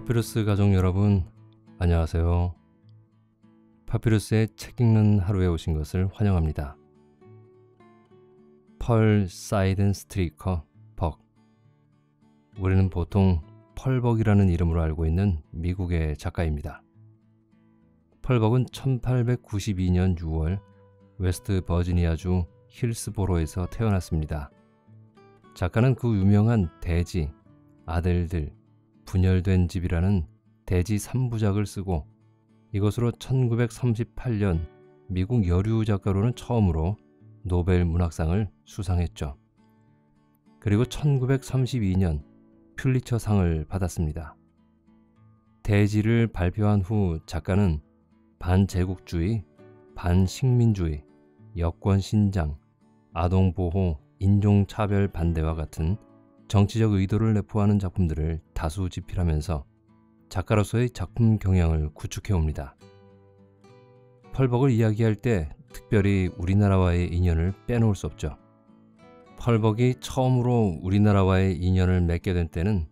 파피루스 가족 여러분, 안녕하세요. 파피루스의 책 읽는 하루에 오신 것을 환영합니다. 펄 사이든스트리커 벅 우리는 보통 펄벅이라는 이름으로 알고 있는 미국의 작가입니다. 펄벅은 1892년 6월 웨스트 버지니아주 힐스보로에서 태어났습니다. 작가는 그 유명한 대지, 아들들, 분열된 집이라는 대지 3부작을 쓰고 이것으로 1938년 미국 여류 작가로는 처음으로 노벨 문학상을 수상했죠. 그리고 1932년 퓰리처 상을 받았습니다. 대지를 발표한 후 작가는 반제국주의, 반식민주의, 여권 신장, 아동보호, 인종차별 반대와 같은 정치적 의도를 내포하는 작품들을 다수 집필하면서 작가로서의 작품 경향을 구축해 옵니다. 펄벅을 이야기할 때 특별히 우리나라와의 인연을 빼놓을 수 없죠. 펄벅이 처음으로 우리나라와의 인연을 맺게 된 때는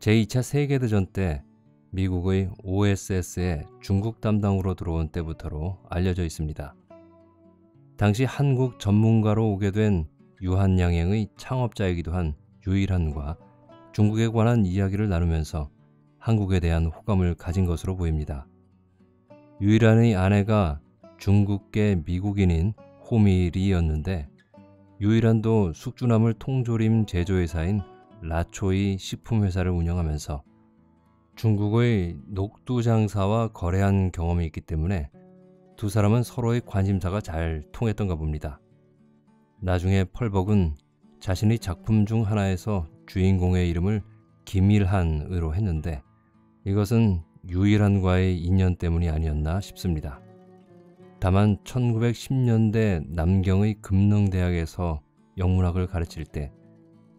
제2차 세계대전 때 미국의 OSS에 중국 담당으로 들어온 때부터로 알려져 있습니다. 당시 한국 전문가로 오게 된 유한양행의 창업자이기도 한 유일한과 중국에 관한 이야기를 나누면서 한국에 대한 호감을 가진 것으로 보입니다. 유일한의 아내가 중국계 미국인인 호미 리였는데 유일한도 숙주나물 통조림 제조회사인 라초이 식품회사를 운영하면서 중국의 녹두 장사와 거래한 경험이 있기 때문에 두 사람은 서로의 관심사가 잘 통했던가 봅니다. 나중에 펄벅은 자신의 작품 중 하나에서 주인공의 이름을 김일한으로 했는데 이것은 유일한과의 인연 때문이 아니었나 싶습니다. 다만 1910년대 남경의 금능대학에서 영문학을 가르칠 때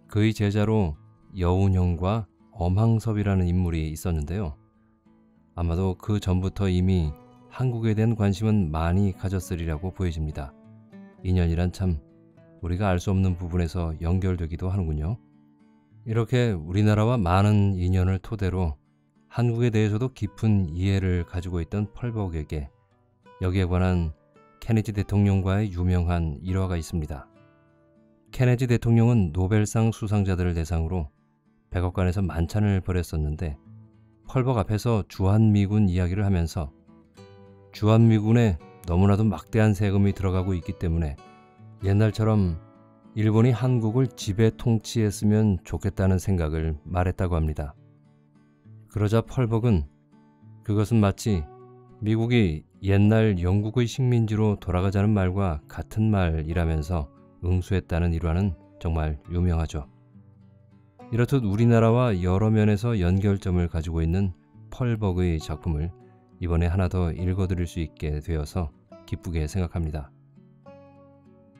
그의 제자로 여운형과 엄항섭이라는 인물이 있었는데요. 아마도 그 전부터 이미 한국에 대한 관심은 많이 가졌으리라고 보여집니다. 인연이란 참 우리가 알 수 없는 부분에서 연결되기도 하는군요. 이렇게 우리나라와 많은 인연을 토대로 한국에 대해서도 깊은 이해를 가지고 있던 펄벅에게 여기에 관한 케네디 대통령과의 유명한 일화가 있습니다. 케네디 대통령은 노벨상 수상자들을 대상으로 백악관에서 만찬을 벌였었는데 펄벅 앞에서 주한미군 이야기를 하면서 주한미군에 너무나도 막대한 세금이 들어가고 있기 때문에 옛날처럼 일본이 한국을 지배 통치했으면 좋겠다는 생각을 말했다고 합니다. 그러자 펄벅은 그것은 마치 미국이 옛날 영국의 식민지로 돌아가자는 말과 같은 말이라면서 응수했다는 일화는 정말 유명하죠. 이렇듯 우리나라와 여러 면에서 연결점을 가지고 있는 펄벅의 작품을 이번에 하나 더 읽어드릴 수 있게 되어서 기쁘게 생각합니다.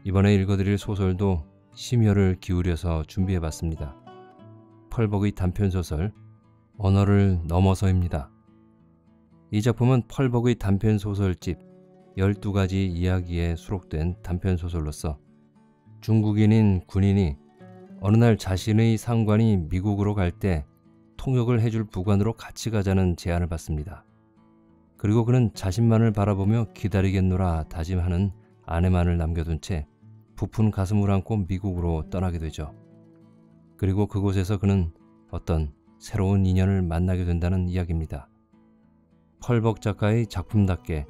이번에 읽어드릴 소설도 심혈을 기울여서 준비해봤습니다. 펄벅의 단편소설 언어를 넘어서입니다. 이 작품은 펄벅의 단편소설집 12가지 이야기에 수록된 단편소설로서 중국인인 군인이 어느 날 자신의 상관이 미국으로 갈 때 통역을 해줄 부관으로 같이 가자는 제안을 받습니다. 그리고 그는 자신만을 바라보며 기다리겠노라 다짐하는 아내만을 남겨둔 채 부푼 가슴을 안고 미국으로 떠나게 되죠. 그리고 그곳에서 그는 어떤 새로운 인연을 만나게 된다는 이야기입니다. 펄벅 작가의 작품답게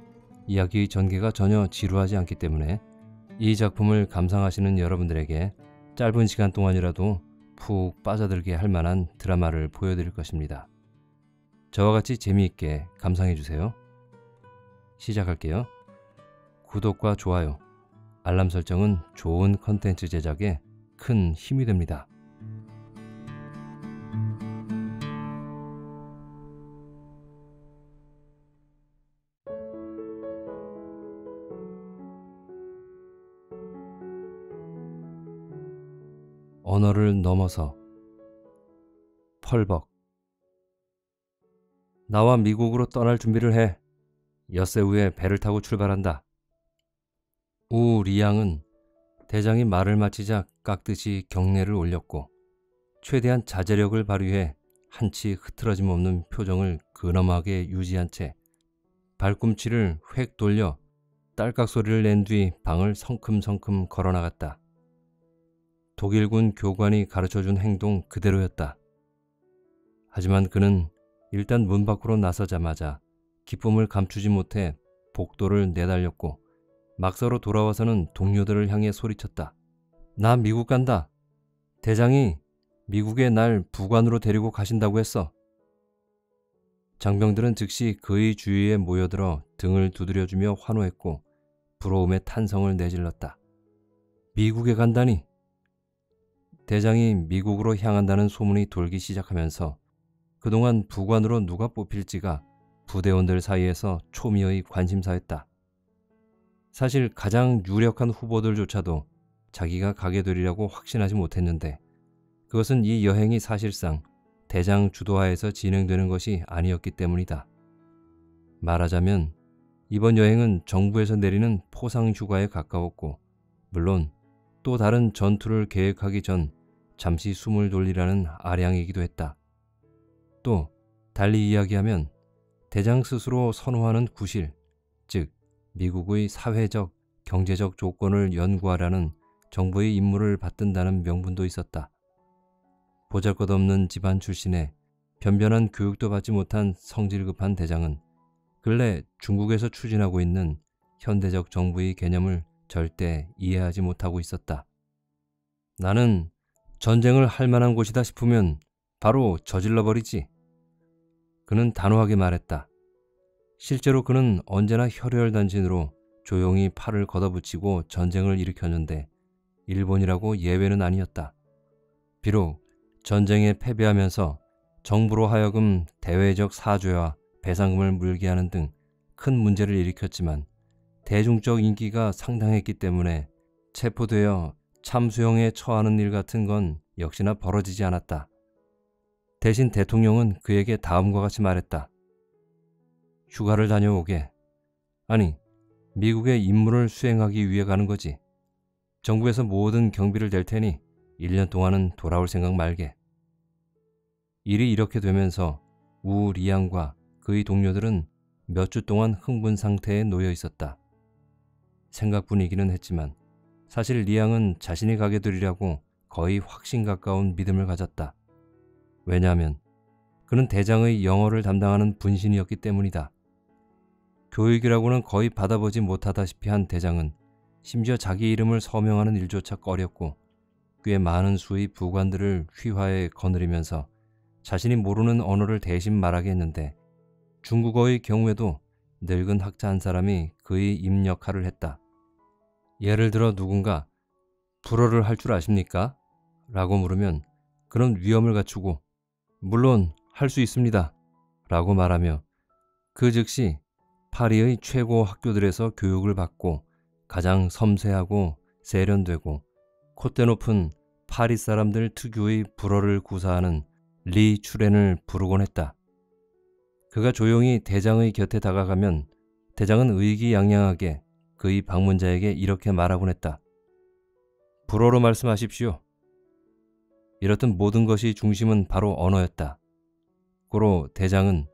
이야기의 전개가 전혀 지루하지 않기 때문에 이 작품을 감상하시는 여러분들에게 짧은 시간 동안이라도 푹 빠져들게 할 만한 드라마를 보여드릴 것입니다. 저와 같이 재미있게 감상해 주세요. 시작할게요. 구독과 좋아요, 알람 설정은 좋은 컨텐츠 제작에 큰 힘이 됩니다. 언어를 넘어서 펄벅 나와 미국으로 떠날 준비를 해. 엿새 후에 배를 타고 출발한다. 우 리양은 대장이 말을 마치자 깍듯이 경례를 올렸고 최대한 자제력을 발휘해 한치 흐트러짐 없는 표정을 근엄하게 유지한 채 발꿈치를 획 돌려 딸깍 소리를 낸 뒤 방을 성큼성큼 걸어 나갔다. 독일군 교관이 가르쳐준 행동 그대로였다. 하지만 그는 일단 문 밖으로 나서자마자 기쁨을 감추지 못해 복도를 내달렸고 막사로 돌아와서는 동료들을 향해 소리쳤다. 나 미국 간다. 대장이 미국에 날 부관으로 데리고 가신다고 했어. 장병들은 즉시 그의 주위에 모여들어 등을 두드려주며 환호했고 부러움에 탄성을 내질렀다. 미국에 간다니. 대장이 미국으로 향한다는 소문이 돌기 시작하면서 그동안 부관으로 누가 뽑힐지가 부대원들 사이에서 초미의 관심사였다. 사실 가장 유력한 후보들조차도 자기가 가게 되리라고 확신하지 못했는데 그것은 이 여행이 사실상 대장 주도하에서 진행되는 것이 아니었기 때문이다. 말하자면 이번 여행은 정부에서 내리는 포상 휴가에 가까웠고 물론 또 다른 전투를 계획하기 전 잠시 숨을 돌리라는 아량이기도 했다. 또 달리 이야기하면 대장 스스로 선호하는 구실, 즉 미국의 사회적, 경제적 조건을 연구하라는 정부의 임무를 받든다는 명분도 있었다. 보잘것없는 집안 출신에 변변한 교육도 받지 못한 성질급한 대장은 근래 중국에서 추진하고 있는 현대적 정부의 개념을 절대 이해하지 못하고 있었다. 나는 전쟁을 할 만한 곳이다 싶으면 바로 저질러 버리지. 그는 단호하게 말했다. 실제로 그는 언제나 혈혈단신으로 조용히 팔을 걷어붙이고 전쟁을 일으켰는데 일본이라고 예외는 아니었다. 비록 전쟁에 패배하면서 정부로 하여금 대외적 사죄와 배상금을 물게 하는 등 큰 문제를 일으켰지만 대중적 인기가 상당했기 때문에 체포되어 참수형에 처하는 일 같은 건 역시나 벌어지지 않았다. 대신 대통령은 그에게 다음과 같이 말했다. 휴가를 다녀오게. 아니, 미국의 임무를 수행하기 위해 가는 거지. 정부에서 모든 경비를 댈 테니 1년 동안은 돌아올 생각 말게. 일이 이렇게 되면서 우 리양과 그의 동료들은 몇 주 동안 흥분 상태에 놓여 있었다. 생각뿐이기는 했지만 사실 리양은 자신이 가게 되리라고 거의 확신 가까운 믿음을 가졌다. 왜냐하면 그는 대장의 영어를 담당하는 분신이었기 때문이다. 교육이라고는 거의 받아보지 못하다시피 한 대장은 심지어 자기 이름을 서명하는 일조차 꺼렸고 꽤 많은 수의 부관들을 휘하에 거느리면서 자신이 모르는 언어를 대신 말하게 했는데 중국어의 경우에도 늙은 학자 한 사람이 그의 임 역할을 했다. 예를 들어 누군가 불어를 할 줄 아십니까? 라고 물으면 그런 위험을 갖추고 물론 할 수 있습니다. 라고 말하며 그 즉시 파리의 최고 학교들에서 교육을 받고 가장 섬세하고 세련되고 콧대 높은 파리 사람들 특유의 불어를 구사하는 리 추렌을 부르곤 했다. 그가 조용히 대장의 곁에 다가가면 대장은 의기양양하게 그의 방문자에게 이렇게 말하곤 했다. 불어로 말씀하십시오. 이렇듯 모든 것이 중심은 바로 언어였다. 고로 대장은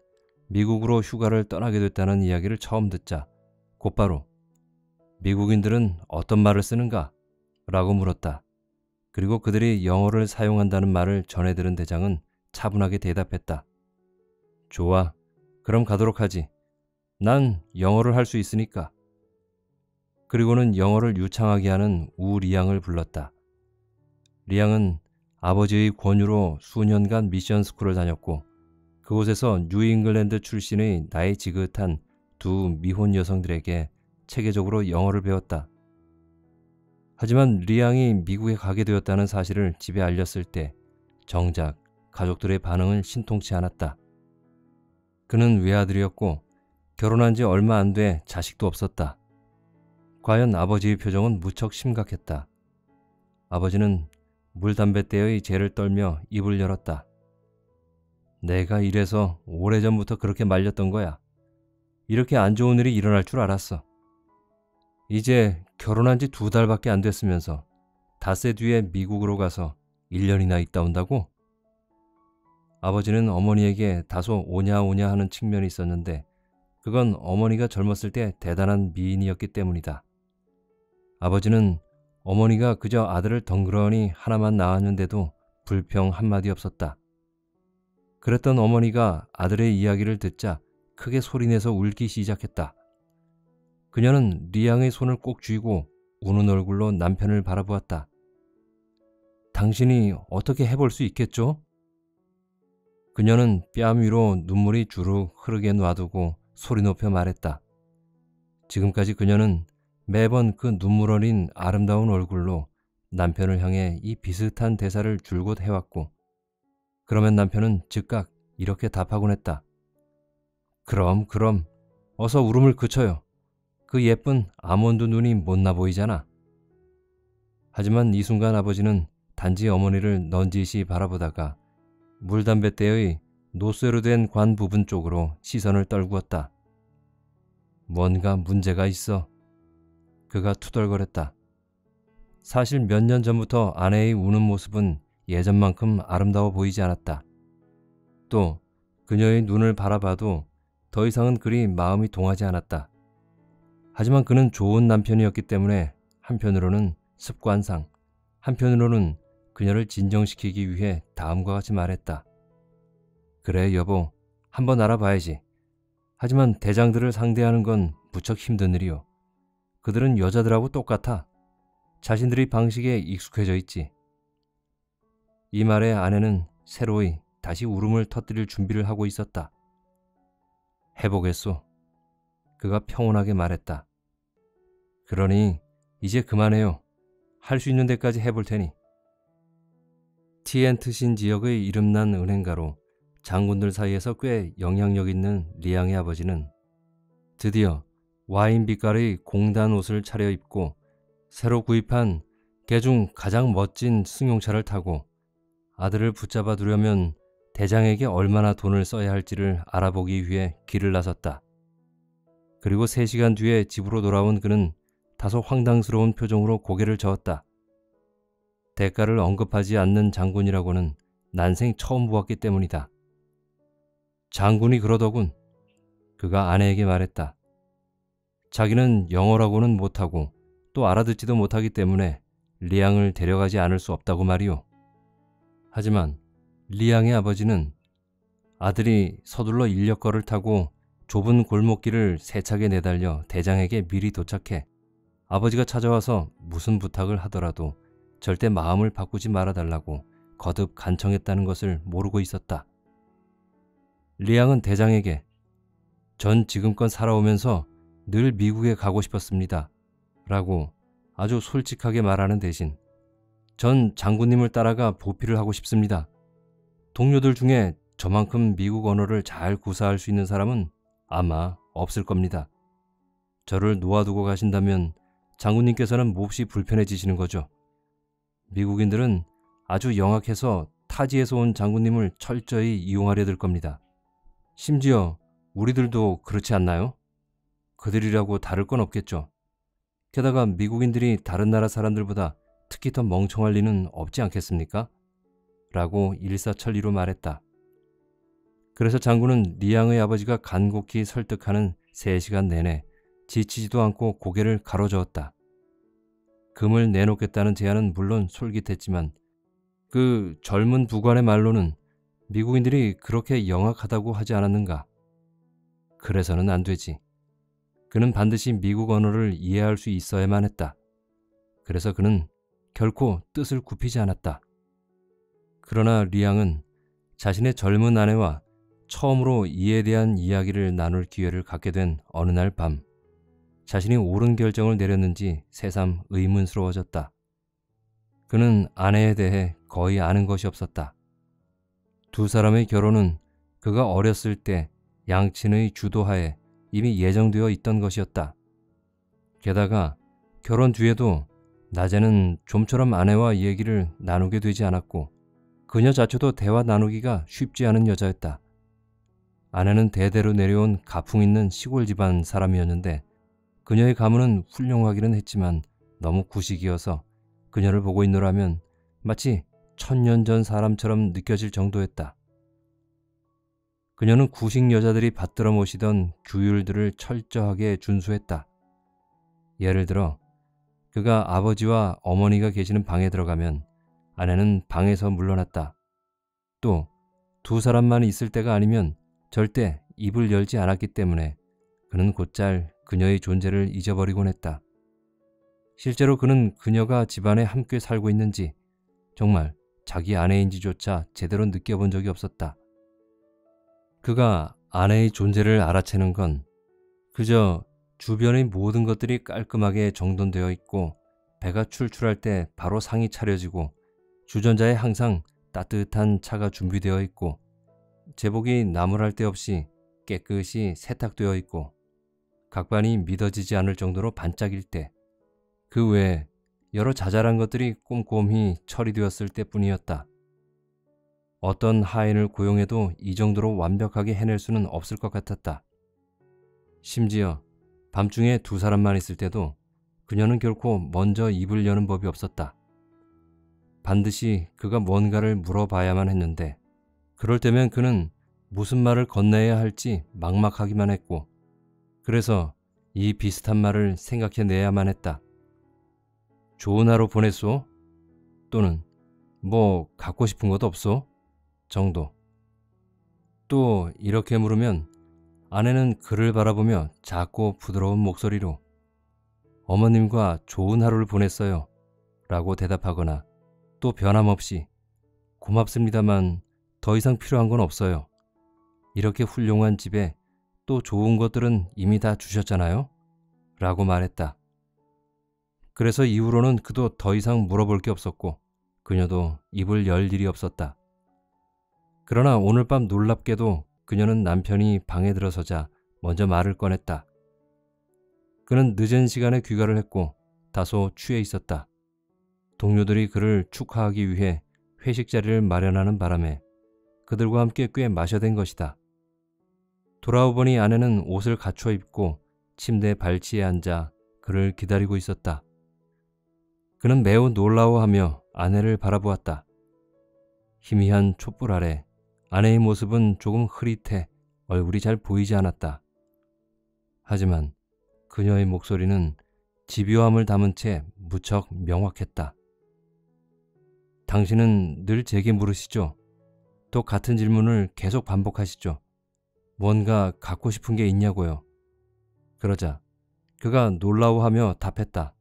미국으로 휴가를 떠나게 됐다는 이야기를 처음 듣자 곧바로 미국인들은 어떤 말을 쓰는가? 라고 물었다. 그리고 그들이 영어를 사용한다는 말을 전해 들은 대장은 차분하게 대답했다. 좋아. 그럼 가도록 하지. 난 영어를 할 수 있으니까. 그리고는 영어를 유창하게 하는 우 리앙을 불렀다. 리앙은 아버지의 권유로 수년간 미션 스쿨을 다녔고 그곳에서 뉴잉글랜드 출신의 나이 지긋한 두 미혼 여성들에게 체계적으로 영어를 배웠다. 하지만 리앙이 미국에 가게 되었다는 사실을 집에 알렸을 때 정작 가족들의 반응은 신통치 않았다. 그는 외아들이었고 결혼한 지 얼마 안 돼 자식도 없었다. 과연 아버지의 표정은 무척 심각했다. 아버지는 물담뱃대의 죄를 떨며 입을 열었다. 내가 이래서 오래전부터 그렇게 말렸던 거야. 이렇게 안 좋은 일이 일어날 줄 알았어. 이제 결혼한 지 두 달밖에 안 됐으면서 닷새 뒤에 미국으로 가서 1년이나 있다 온다고? 아버지는 어머니에게 다소 오냐오냐 하는 측면이 있었는데 그건 어머니가 젊었을 때 대단한 미인이었기 때문이다. 아버지는 어머니가 그저 아들을 덩그러니 하나만 낳았는데도 불평 한마디 없었다. 그랬던 어머니가 아들의 이야기를 듣자 크게 소리내서 울기 시작했다. 그녀는 리양의 손을 꼭 쥐고 우는 얼굴로 남편을 바라보았다. 당신이 어떻게 해볼 수 있겠죠? 그녀는 뺨 위로 눈물이 주룩 흐르게 놔두고 소리 높여 말했다. 지금까지 그녀는 매번 그 눈물 어린 아름다운 얼굴로 남편을 향해 이 비슷한 대사를 줄곧 해왔고, 그러면 남편은 즉각 이렇게 답하곤 했다. 그럼, 그럼, 어서 울음을 그쳐요. 그 예쁜 아몬드 눈이 못나 보이잖아. 하지만 이 순간 아버지는 단지 어머니를 넌지시 바라보다가 물담뱃대의 노쇠로 된 관 부분 쪽으로 시선을 떨구었다. 뭔가 문제가 있어. 그가 투덜거렸다. 사실 몇 년 전부터 아내의 우는 모습은 예전만큼 아름다워 보이지 않았다. 또 그녀의 눈을 바라봐도 더 이상은 그리 마음이 동하지 않았다. 하지만 그는 좋은 남편이었기 때문에 한편으로는 습관상, 한편으로는 그녀를 진정시키기 위해 다음과 같이 말했다. 그래, 여보. 한번 알아봐야지. 하지만 대장들을 상대하는 건 무척 힘든 일이요. 그들은 여자들하고 똑같아. 자신들의 방식에 익숙해져 있지. 이 말에 아내는 새로이 다시 울음을 터뜨릴 준비를 하고 있었다. 해보겠소. 그가 평온하게 말했다. 그러니 이제 그만해요. 할 수 있는 데까지 해볼 테니. 티엔트신 지역의 이름난 은행가로 장군들 사이에서 꽤 영향력 있는 리앙의 아버지는 드디어 와인 빛깔의 공단 옷을 차려입고 새로 구입한 개중 가장 멋진 승용차를 타고 아들을 붙잡아 두려면 대장에게 얼마나 돈을 써야 할지를 알아보기 위해 길을 나섰다. 그리고 3시간 뒤에 집으로 돌아온 그는 다소 황당스러운 표정으로 고개를 저었다. 대가를 언급하지 않는 장군이라고는 난생 처음 보았기 때문이다. 장군이 그러더군. 그가 아내에게 말했다. 자기는 영어라고는 못하고 또 알아듣지도 못하기 때문에 리앙을 데려가지 않을 수 없다고 말이오. 하지만 리앙의 아버지는 아들이 서둘러 인력거를 타고 좁은 골목길을 세차게 내달려 대장에게 미리 도착해 아버지가 찾아와서 무슨 부탁을 하더라도 절대 마음을 바꾸지 말아달라고 거듭 간청했다는 것을 모르고 있었다. 리앙은 대장에게 전 지금껏 살아오면서 늘 미국에 가고 싶었습니다. 라고 아주 솔직하게 말하는 대신 전 장군님을 따라가 보필을 하고 싶습니다. 동료들 중에 저만큼 미국 언어를 잘 구사할 수 있는 사람은 아마 없을 겁니다. 저를 놓아두고 가신다면 장군님께서는 몹시 불편해지시는 거죠. 미국인들은 아주 영악해서 타지에서 온 장군님을 철저히 이용하려 들 겁니다. 심지어 우리들도 그렇지 않나요? 그들이라고 다를 건 없겠죠. 게다가 미국인들이 다른 나라 사람들보다 특히 더 멍청할 리는 없지 않겠습니까? 라고 일사천리로 말했다. 그래서 장군은 리앙의 아버지가 간곡히 설득하는 3시간 내내 지치지도 않고 고개를 가로저었다. 금을 내놓겠다는 제안은 물론 솔깃했지만 그 젊은 부관의 말로는 미국인들이 그렇게 영악하다고 하지 않았는가? 그래서는 안 되지. 그는 반드시 미국 언어를 이해할 수 있어야만 했다. 그래서 그는 결코 뜻을 굽히지 않았다. 그러나 리앙은 자신의 젊은 아내와 처음으로 이에 대한 이야기를 나눌 기회를 갖게 된 어느 날 밤, 자신이 옳은 결정을 내렸는지 새삼 의문스러워졌다. 그는 아내에 대해 거의 아는 것이 없었다. 두 사람의 결혼은 그가 어렸을 때 양친의 주도하에 이미 예정되어 있던 것이었다. 게다가 결혼 뒤에도 낮에는 좀처럼 아내와 얘기를 나누게 되지 않았고 그녀 자체도 대화 나누기가 쉽지 않은 여자였다. 아내는 대대로 내려온 가풍 있는 시골 집안 사람이었는데 그녀의 가문은 훌륭하기는 했지만 너무 구식이어서 그녀를 보고 있노라면 마치 천년 전 사람처럼 느껴질 정도였다. 그녀는 구식 여자들이 받들어 모시던 규율들을 철저하게 준수했다. 예를 들어 그가 아버지와 어머니가 계시는 방에 들어가면 아내는 방에서 물러났다. 또 두 사람만 있을 때가 아니면 절대 입을 열지 않았기 때문에 그는 곧잘 그녀의 존재를 잊어버리곤 했다. 실제로 그는 그녀가 집안에 함께 살고 있는지 정말 자기 아내인지조차 제대로 느껴본 적이 없었다. 그가 아내의 존재를 알아채는 건 그저 주변의 모든 것들이 깔끔하게 정돈되어 있고 배가 출출할 때 바로 상이 차려지고 주전자에 항상 따뜻한 차가 준비되어 있고 제복이 나무랄 데 없이 깨끗이 세탁되어 있고 각반이 믿어지지 않을 정도로 반짝일 때 그 외에 여러 자잘한 것들이 꼼꼼히 처리되었을 때뿐이었다. 어떤 하인을 고용해도 이 정도로 완벽하게 해낼 수는 없을 것 같았다. 심지어 밤중에 두 사람만 있을 때도 그녀는 결코 먼저 입을 여는 법이 없었다. 반드시 그가 뭔가를 물어봐야만 했는데 그럴 때면 그는 무슨 말을 건네야 할지 막막하기만 했고 그래서 이 비슷한 말을 생각해내야만 했다. 좋은 하루 보냈소? 또는 뭐 갖고 싶은 것도 없소? 정도. 또 이렇게 물으면 아내는 그를 바라보며 작고 부드러운 목소리로 어머님과 좋은 하루를 보냈어요. 라고 대답하거나 또 변함없이 고맙습니다만 더 이상 필요한 건 없어요. 이렇게 훌륭한 집에 또 좋은 것들은 이미 다 주셨잖아요? 라고 말했다. 그래서 이후로는 그도 더 이상 물어볼 게 없었고 그녀도 입을 열 일이 없었다. 그러나 오늘 밤 놀랍게도 그녀는 남편이 방에 들어서자 먼저 말을 꺼냈다. 그는 늦은 시간에 귀가를 했고 다소 취해 있었다. 동료들이 그를 축하하기 위해 회식 자리를 마련하는 바람에 그들과 함께 꽤 마셔댄 것이다. 돌아오보니 아내는 옷을 갖춰 입고 침대 발치에 앉아 그를 기다리고 있었다. 그는 매우 놀라워하며 아내를 바라보았다. 희미한 촛불 아래 아내의 모습은 조금 흐릿해 얼굴이 잘 보이지 않았다. 하지만 그녀의 목소리는 집요함을 담은 채 무척 명확했다. 당신은 늘 제게 물으시죠? 또 같은 질문을 계속 반복하시죠? 뭔가 갖고 싶은 게 있냐고요. 그러자 그가 놀라워하며 답했다.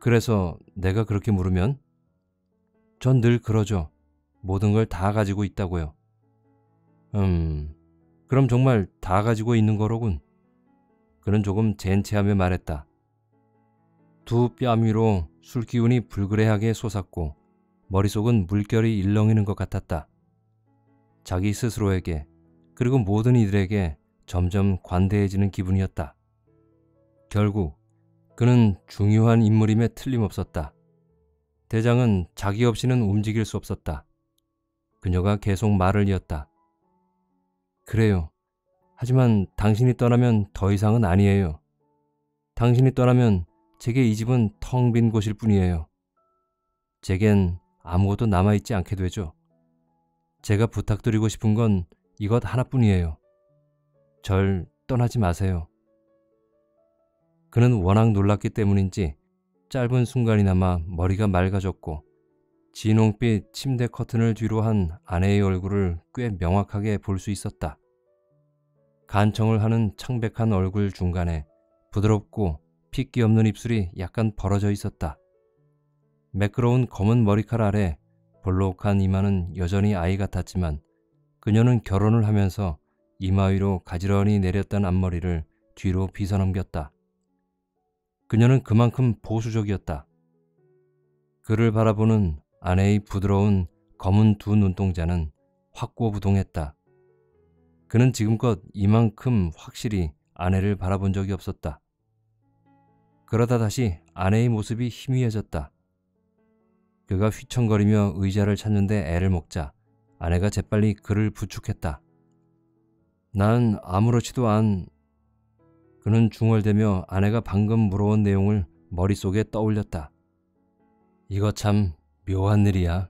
그래서 내가 그렇게 물으면 전 늘 그러죠. 모든 걸 다 가지고 있다고요. 음, 그럼 정말 다 가지고 있는 거로군. 그는 조금 젠체하며 말했다. 두 뺨 위로 술기운이 불그레하게 솟았고 머릿속은 물결이 일렁이는 것 같았다. 자기 스스로에게 그리고 모든 이들에게 점점 관대해지는 기분이었다. 결국 그는 중요한 인물임에 틀림없었다. 대장은 자기 없이는 움직일 수 없었다. 그녀가 계속 말을 이었다. 그래요. 하지만 당신이 떠나면 더 이상은 아니에요. 당신이 떠나면 제게 이 집은 텅 빈 곳일 뿐이에요. 제겐 아무것도 남아있지 않게 되죠. 제가 부탁드리고 싶은 건 이것 하나뿐이에요. 절 떠나지 마세요. 그는 워낙 놀랐기 때문인지 짧은 순간이나마 머리가 맑아졌고 진홍빛 침대 커튼을 뒤로 한 아내의 얼굴을 꽤 명확하게 볼 수 있었다. 간청을 하는 창백한 얼굴 중간에 부드럽고 핏기 없는 입술이 약간 벌어져 있었다. 매끄러운 검은 머리칼 아래 볼록한 이마는 여전히 아이 같았지만 그녀는 결혼을 하면서 이마 위로 가지런히 내렸던 앞머리를 뒤로 빗어넘겼다. 그녀는 그만큼 보수적이었다. 그를 바라보는 아내의 부드러운 검은 두 눈동자는 확고부동했다. 그는 지금껏 이만큼 확실히 아내를 바라본 적이 없었다. 그러다 다시 아내의 모습이 희미해졌다. 그가 휘청거리며 의자를 찾는데 애를 먹자 아내가 재빨리 그를 부축했다. 난 아무렇지도 않... 그는 중얼대며 아내가 방금 물어온 내용을 머릿속에 떠올렸다. 이거 참 묘한 일이야.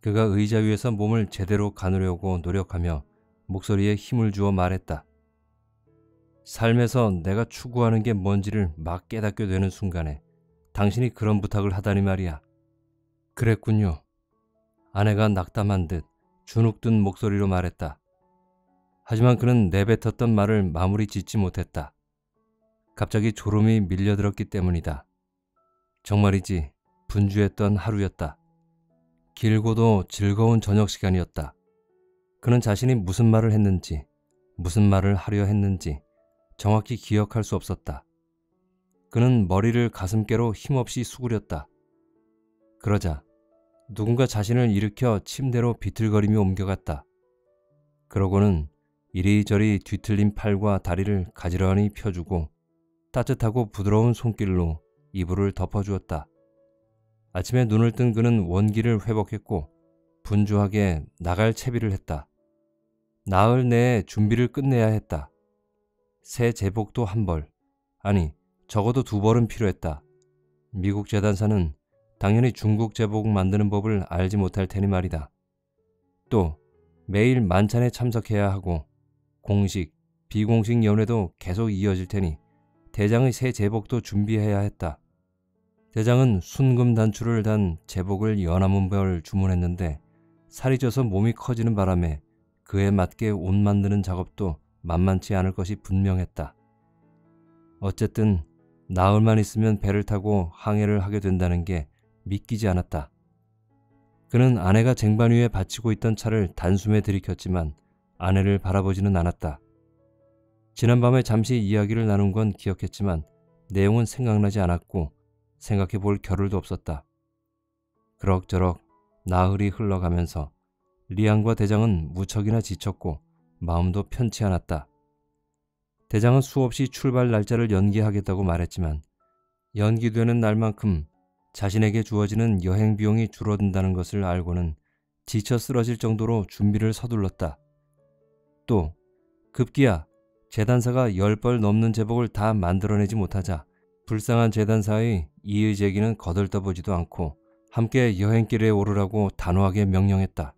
그가 의자 위에서 몸을 제대로 가누려고 노력하며 목소리에 힘을 주어 말했다. 삶에서 내가 추구하는 게 뭔지를 막 깨닫게 되는 순간에 당신이 그런 부탁을 하다니 말이야. 그랬군요. 아내가 낙담한 듯 주눅든 목소리로 말했다. 하지만 그는 내뱉었던 말을 마무리 짓지 못했다. 갑자기 졸음이 밀려들었기 때문이다. 정말이지 분주했던 하루였다. 길고도 즐거운 저녁 시간이었다. 그는 자신이 무슨 말을 했는지, 무슨 말을 하려 했는지 정확히 기억할 수 없었다. 그는 머리를 가슴께로 힘없이 수그렸다. 그러자 누군가 자신을 일으켜 침대로 비틀거리며 옮겨갔다. 그러고는 이리저리 뒤틀린 팔과 다리를 가지런히 펴주고 따뜻하고 부드러운 손길로 이불을 덮어주었다. 아침에 눈을 뜬 그는 원기를 회복했고 분주하게 나갈 채비를 했다. 나흘 내에 준비를 끝내야 했다. 새 제복도 한 벌, 아니 적어도 두 벌은 필요했다. 미국 재단사는 당연히 중국 제복 만드는 법을 알지 못할 테니 말이다. 또 매일 만찬에 참석해야 하고 공식, 비공식 연회도 계속 이어질 테니 대장의 새 제복도 준비해야 했다. 대장은 순금 단추를 단 제복을 연화문별 주문했는데 살이 쪄서 몸이 커지는 바람에 그에 맞게 옷 만드는 작업도 만만치 않을 것이 분명했다. 어쨌든 나흘만 있으면 배를 타고 항해를 하게 된다는 게 믿기지 않았다. 그는 아내가 쟁반 위에 받치고 있던 차를 단숨에 들이켰지만 아내를 바라보지는 않았다. 지난밤에 잠시 이야기를 나눈 건 기억했지만 내용은 생각나지 않았고 생각해 볼 겨를도 없었다. 그럭저럭 나흘이 흘러가면서 리안과 대장은 무척이나 지쳤고 마음도 편치 않았다. 대장은 수없이 출발 날짜를 연기하겠다고 말했지만 연기되는 날만큼 자신에게 주어지는 여행 비용이 줄어든다는 것을 알고는 지쳐 쓰러질 정도로 준비를 서둘렀다. 또 급기야 재단사가 열 벌 넘는 제복을 다 만들어내지 못하자 불쌍한 재단 사의 이의 제기는 거들떠보지도 않고 함께 여행길에 오르라고 단호하게 명령했다.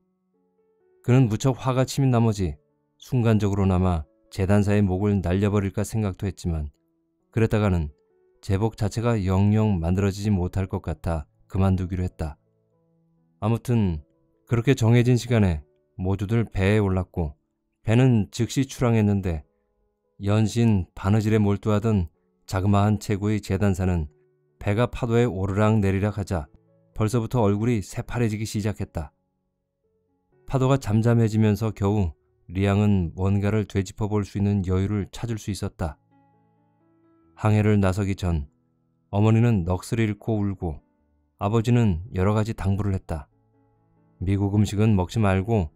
그는 무척 화가 치민 나머지 순간적으로나마 재단사의 목을 날려버릴까 생각도 했지만 그랬다가는 제복 자체가 영영 만들어지지 못할 것 같아 그만두기로 했다. 아무튼 그렇게 정해진 시간에 모두들 배에 올랐고 배는 즉시 출항했는데 연신 바느질에 몰두하던 자그마한 체구의 재단사는 배가 파도에 오르락 내리락 하자 벌써부터 얼굴이 새파래지기 시작했다. 파도가 잠잠해지면서 겨우 리앙은 뭔가를 되짚어 볼 수 있는 여유를 찾을 수 있었다. 항해를 나서기 전 어머니는 넋을 잃고 울고 아버지는 여러 가지 당부를 했다. 미국 음식은 먹지 말고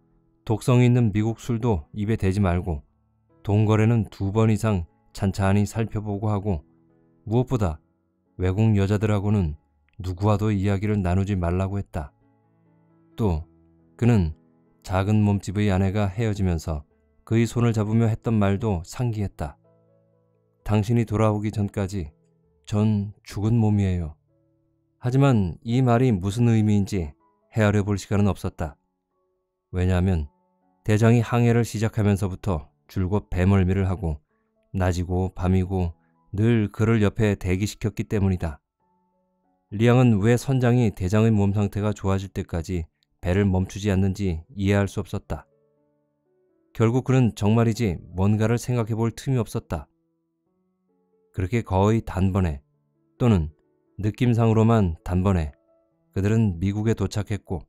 독성이 있는 미국 술도 입에 대지 말고 동거래는 두 번 이상 찬찬히 살펴보고 하고 무엇보다 외국 여자들하고는 누구와도 이야기를 나누지 말라고 했다. 또 그는 작은 몸집의 아내가 헤어지면서 그의 손을 잡으며 했던 말도 상기했다. 당신이 돌아오기 전까지 전 죽은 몸이에요. 하지만 이 말이 무슨 의미인지 헤아려 볼 시간은 없었다. 왜냐하면 대장이 항해를 시작하면서부터 줄곧 배멀미를 하고 낮이고 밤이고 늘 그를 옆에 대기시켰기 때문이다. 리앙은 왜 선장이 대장의 몸 상태가 좋아질 때까지 배를 멈추지 않는지 이해할 수 없었다. 결국 그는 정말이지 뭔가를 생각해 볼 틈이 없었다. 그렇게 거의 단번에 또는 느낌상으로만 단번에 그들은 미국에 도착했고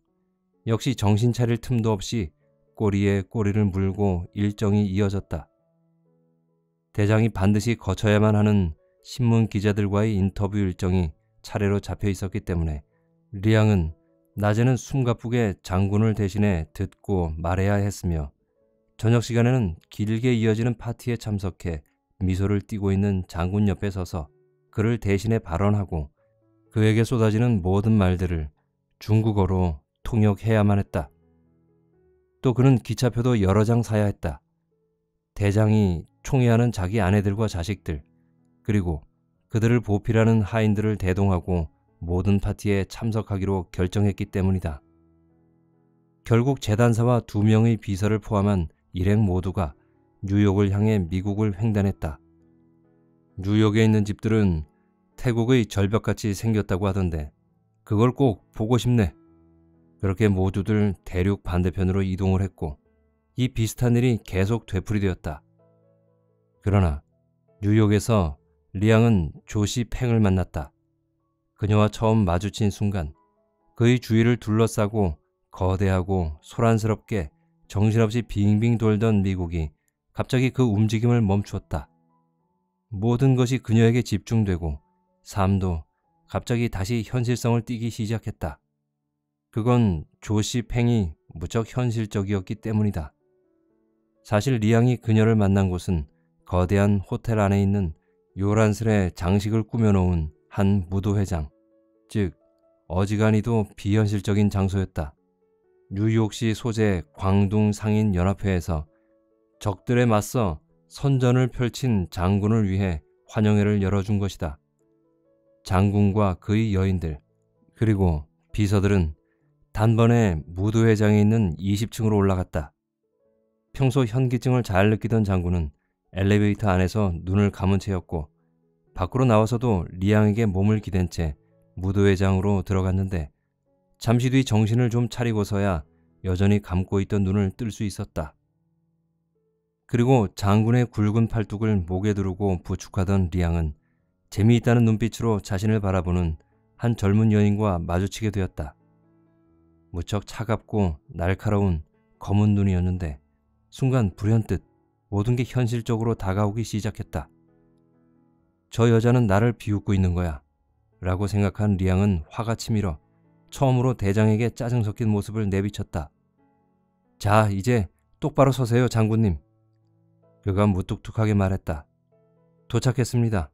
역시 정신 차릴 틈도 없이 꼬리에 꼬리를 물고 일정이 이어졌다. 대장이 반드시 거쳐야만 하는 신문 기자들과의 인터뷰 일정이 차례로 잡혀 있었기 때문에 리앙은 낮에는 숨가쁘게 장군을 대신해 듣고 말해야 했으며 저녁 시간에는 길게 이어지는 파티에 참석해 미소를 띠고 있는 장군 옆에 서서 그를 대신해 발언하고 그에게 쏟아지는 모든 말들을 중국어로 통역해야만 했다. 또 그는 기차표도 여러 장 사야 했다. 대장이 총애하는 자기 아내들과 자식들, 그리고 그들을 보필하는 하인들을 대동하고 모든 파티에 참석하기로 결정했기 때문이다. 결국 재단사와 두 명의 비서를 포함한 일행 모두가 뉴욕을 향해 미국을 횡단했다. 뉴욕에 있는 집들은 태국의 절벽같이 생겼다고 하던데 그걸 꼭 보고 싶네. 그렇게 모두들 대륙 반대편으로 이동을 했고 이 비슷한 일이 계속 되풀이되었다. 그러나 뉴욕에서 리앙은 조시 팽을 만났다. 그녀와 처음 마주친 순간 그의 주위를 둘러싸고 거대하고 소란스럽게 정신없이 빙빙 돌던 미국이 갑자기 그 움직임을 멈추었다. 모든 것이 그녀에게 집중되고 삶도 갑자기 다시 현실성을 띠기 시작했다. 그건 조시 팽이 무척 현실적이었기 때문이다. 사실 리앙이 그녀를 만난 곳은 거대한 호텔 안에 있는 요란스레 장식을 꾸며놓은 한 무도회장, 즉 어지간히도 비현실적인 장소였다. 뉴욕시 소재 광둥 상인 연합회에서 적들에 맞서 선전을 펼친 장군을 위해 환영회를 열어준 것이다. 장군과 그의 여인들, 그리고 비서들은 단번에 무도회장에 있는 20층으로 올라갔다. 평소 현기증을 잘 느끼던 장군은 엘리베이터 안에서 눈을 감은 채였고 밖으로 나와서도 리앙에게 몸을 기댄 채 무도회장으로 들어갔는데 잠시 뒤 정신을 좀 차리고서야 여전히 감고 있던 눈을 뜰 수 있었다. 그리고 장군의 굵은 팔뚝을 목에 두르고 부축하던 리앙은 재미있다는 눈빛으로 자신을 바라보는 한 젊은 여인과 마주치게 되었다. 무척 차갑고 날카로운 검은 눈이었는데 순간 불현듯 모든 게 현실적으로 다가오기 시작했다. 저 여자는 나를 비웃고 있는 거야. 라고 생각한 리앙은 화가 치밀어 처음으로 대장에게 짜증 섞인 모습을 내비쳤다. 자, 이제 똑바로 서세요, 장군님. 그가 무뚝뚝하게 말했다. 도착했습니다.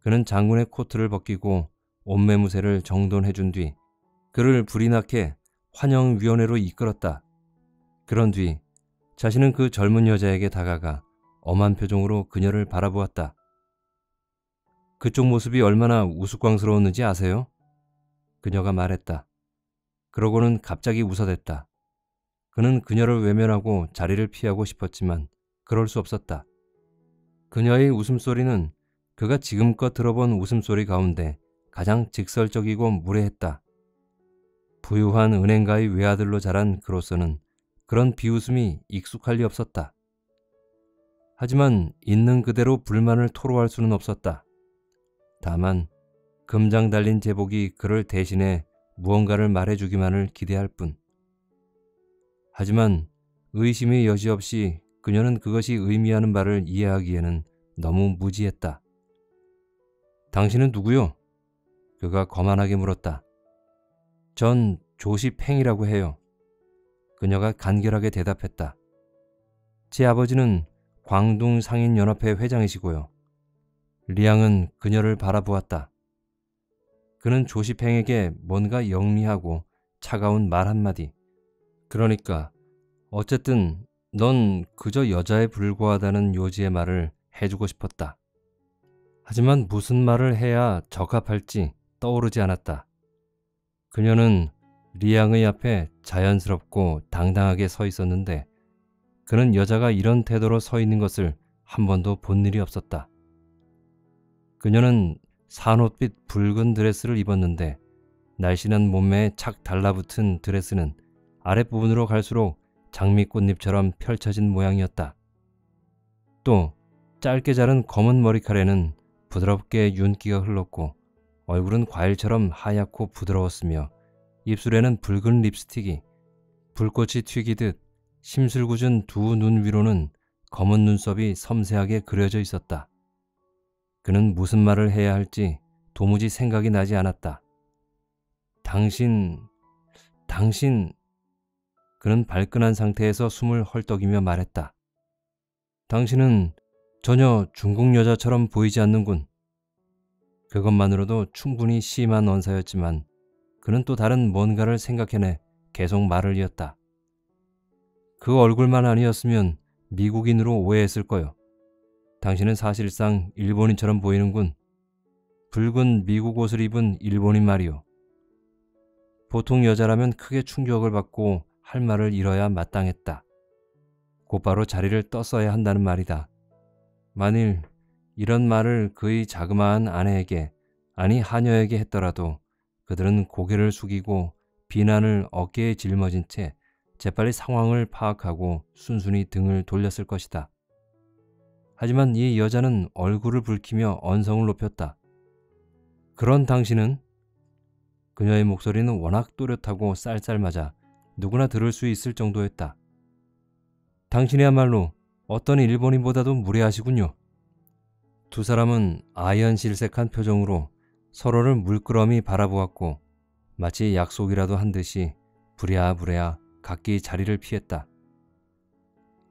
그는 장군의 코트를 벗기고 옷매무새를 정돈해 준 뒤 그를 불이 나게 환영위원회로 이끌었다. 그런 뒤 자신은 그 젊은 여자에게 다가가 엄한 표정으로 그녀를 바라보았다. 그쪽 모습이 얼마나 우스꽝스러웠는지 아세요? 그녀가 말했다. 그러고는 갑자기 웃어댔다. 그는 그녀를 외면하고 자리를 피하고 싶었지만 그럴 수 없었다. 그녀의 웃음소리는 그가 지금껏 들어본 웃음소리 가운데 가장 직설적이고 무례했다. 부유한 은행가의 외아들로 자란 그로서는 그런 비웃음이 익숙할 리 없었다. 하지만 있는 그대로 불만을 토로할 수는 없었다. 다만 금장 달린 제복이 그를 대신해 무언가를 말해주기만을 기대할 뿐. 하지만 의심이 여지 없이 그녀는 그것이 의미하는 바를 이해하기에는 너무 무지했다. 당신은 누구요? 그가 거만하게 물었다. 전 조시 팽이라고 해요. 그녀가 간결하게 대답했다. 제 아버지는 광둥 상인연합회 회장이시고요. 리앙은 그녀를 바라보았다. 그는 조시팽에게 뭔가 영리하고 차가운 말 한마디. 그러니까 어쨌든 넌 그저 여자에 불과하다는 요지의 말을 해주고 싶었다. 하지만 무슨 말을 해야 적합할지 떠오르지 않았다. 그녀는 리앙의 앞에 자연스럽고 당당하게 서 있었는데 그는 여자가 이런 태도로 서 있는 것을 한 번도 본 일이 없었다. 그녀는 산옷빛 붉은 드레스를 입었는데 날씬한 몸매에 착 달라붙은 드레스는 아랫부분으로 갈수록 장미꽃잎처럼 펼쳐진 모양이었다. 또 짧게 자른 검은 머리카락에는 부드럽게 윤기가 흘렀고 얼굴은 과일처럼 하얗고 부드러웠으며 입술에는 붉은 립스틱이 불꽃이 튀기듯 심술궂은 두 눈 위로는 검은 눈썹이 섬세하게 그려져 있었다. 그는 무슨 말을 해야 할지 도무지 생각이 나지 않았다. 당신, 당신, 그는 발끈한 상태에서 숨을 헐떡이며 말했다. 당신은 전혀 중국 여자처럼 보이지 않는군. 그것만으로도 충분히 심한 언사였지만 그는 또 다른 뭔가를 생각해내 계속 말을 이었다. 그 얼굴만 아니었으면 미국인으로 오해했을 거요. 당신은 사실상 일본인처럼 보이는군. 붉은 미국 옷을 입은 일본인 말이오. 보통 여자라면 크게 충격을 받고 할 말을 잃어야 마땅했다. 곧바로 자리를 떴어야 한다는 말이다. 만일 이런 말을 그의 자그마한 아내에게 아니 하녀에게 했더라도 그들은 고개를 숙이고 비난을 어깨에 짊어진 채 재빨리 상황을 파악하고 순순히 등을 돌렸을 것이다. 하지만 이 여자는 얼굴을 붉히며 언성을 높였다. 그런 당신은 그녀의 목소리는 워낙 또렷하고 쌀쌀맞아 누구나 들을 수 있을 정도였다. 당신이야말로 어떤 일본인보다도 무례하시군요. 두 사람은 아연 실색한 표정으로 서로를 물끄러미 바라보았고 마치 약속이라도 한 듯이 부랴부랴 각기 자리를 피했다.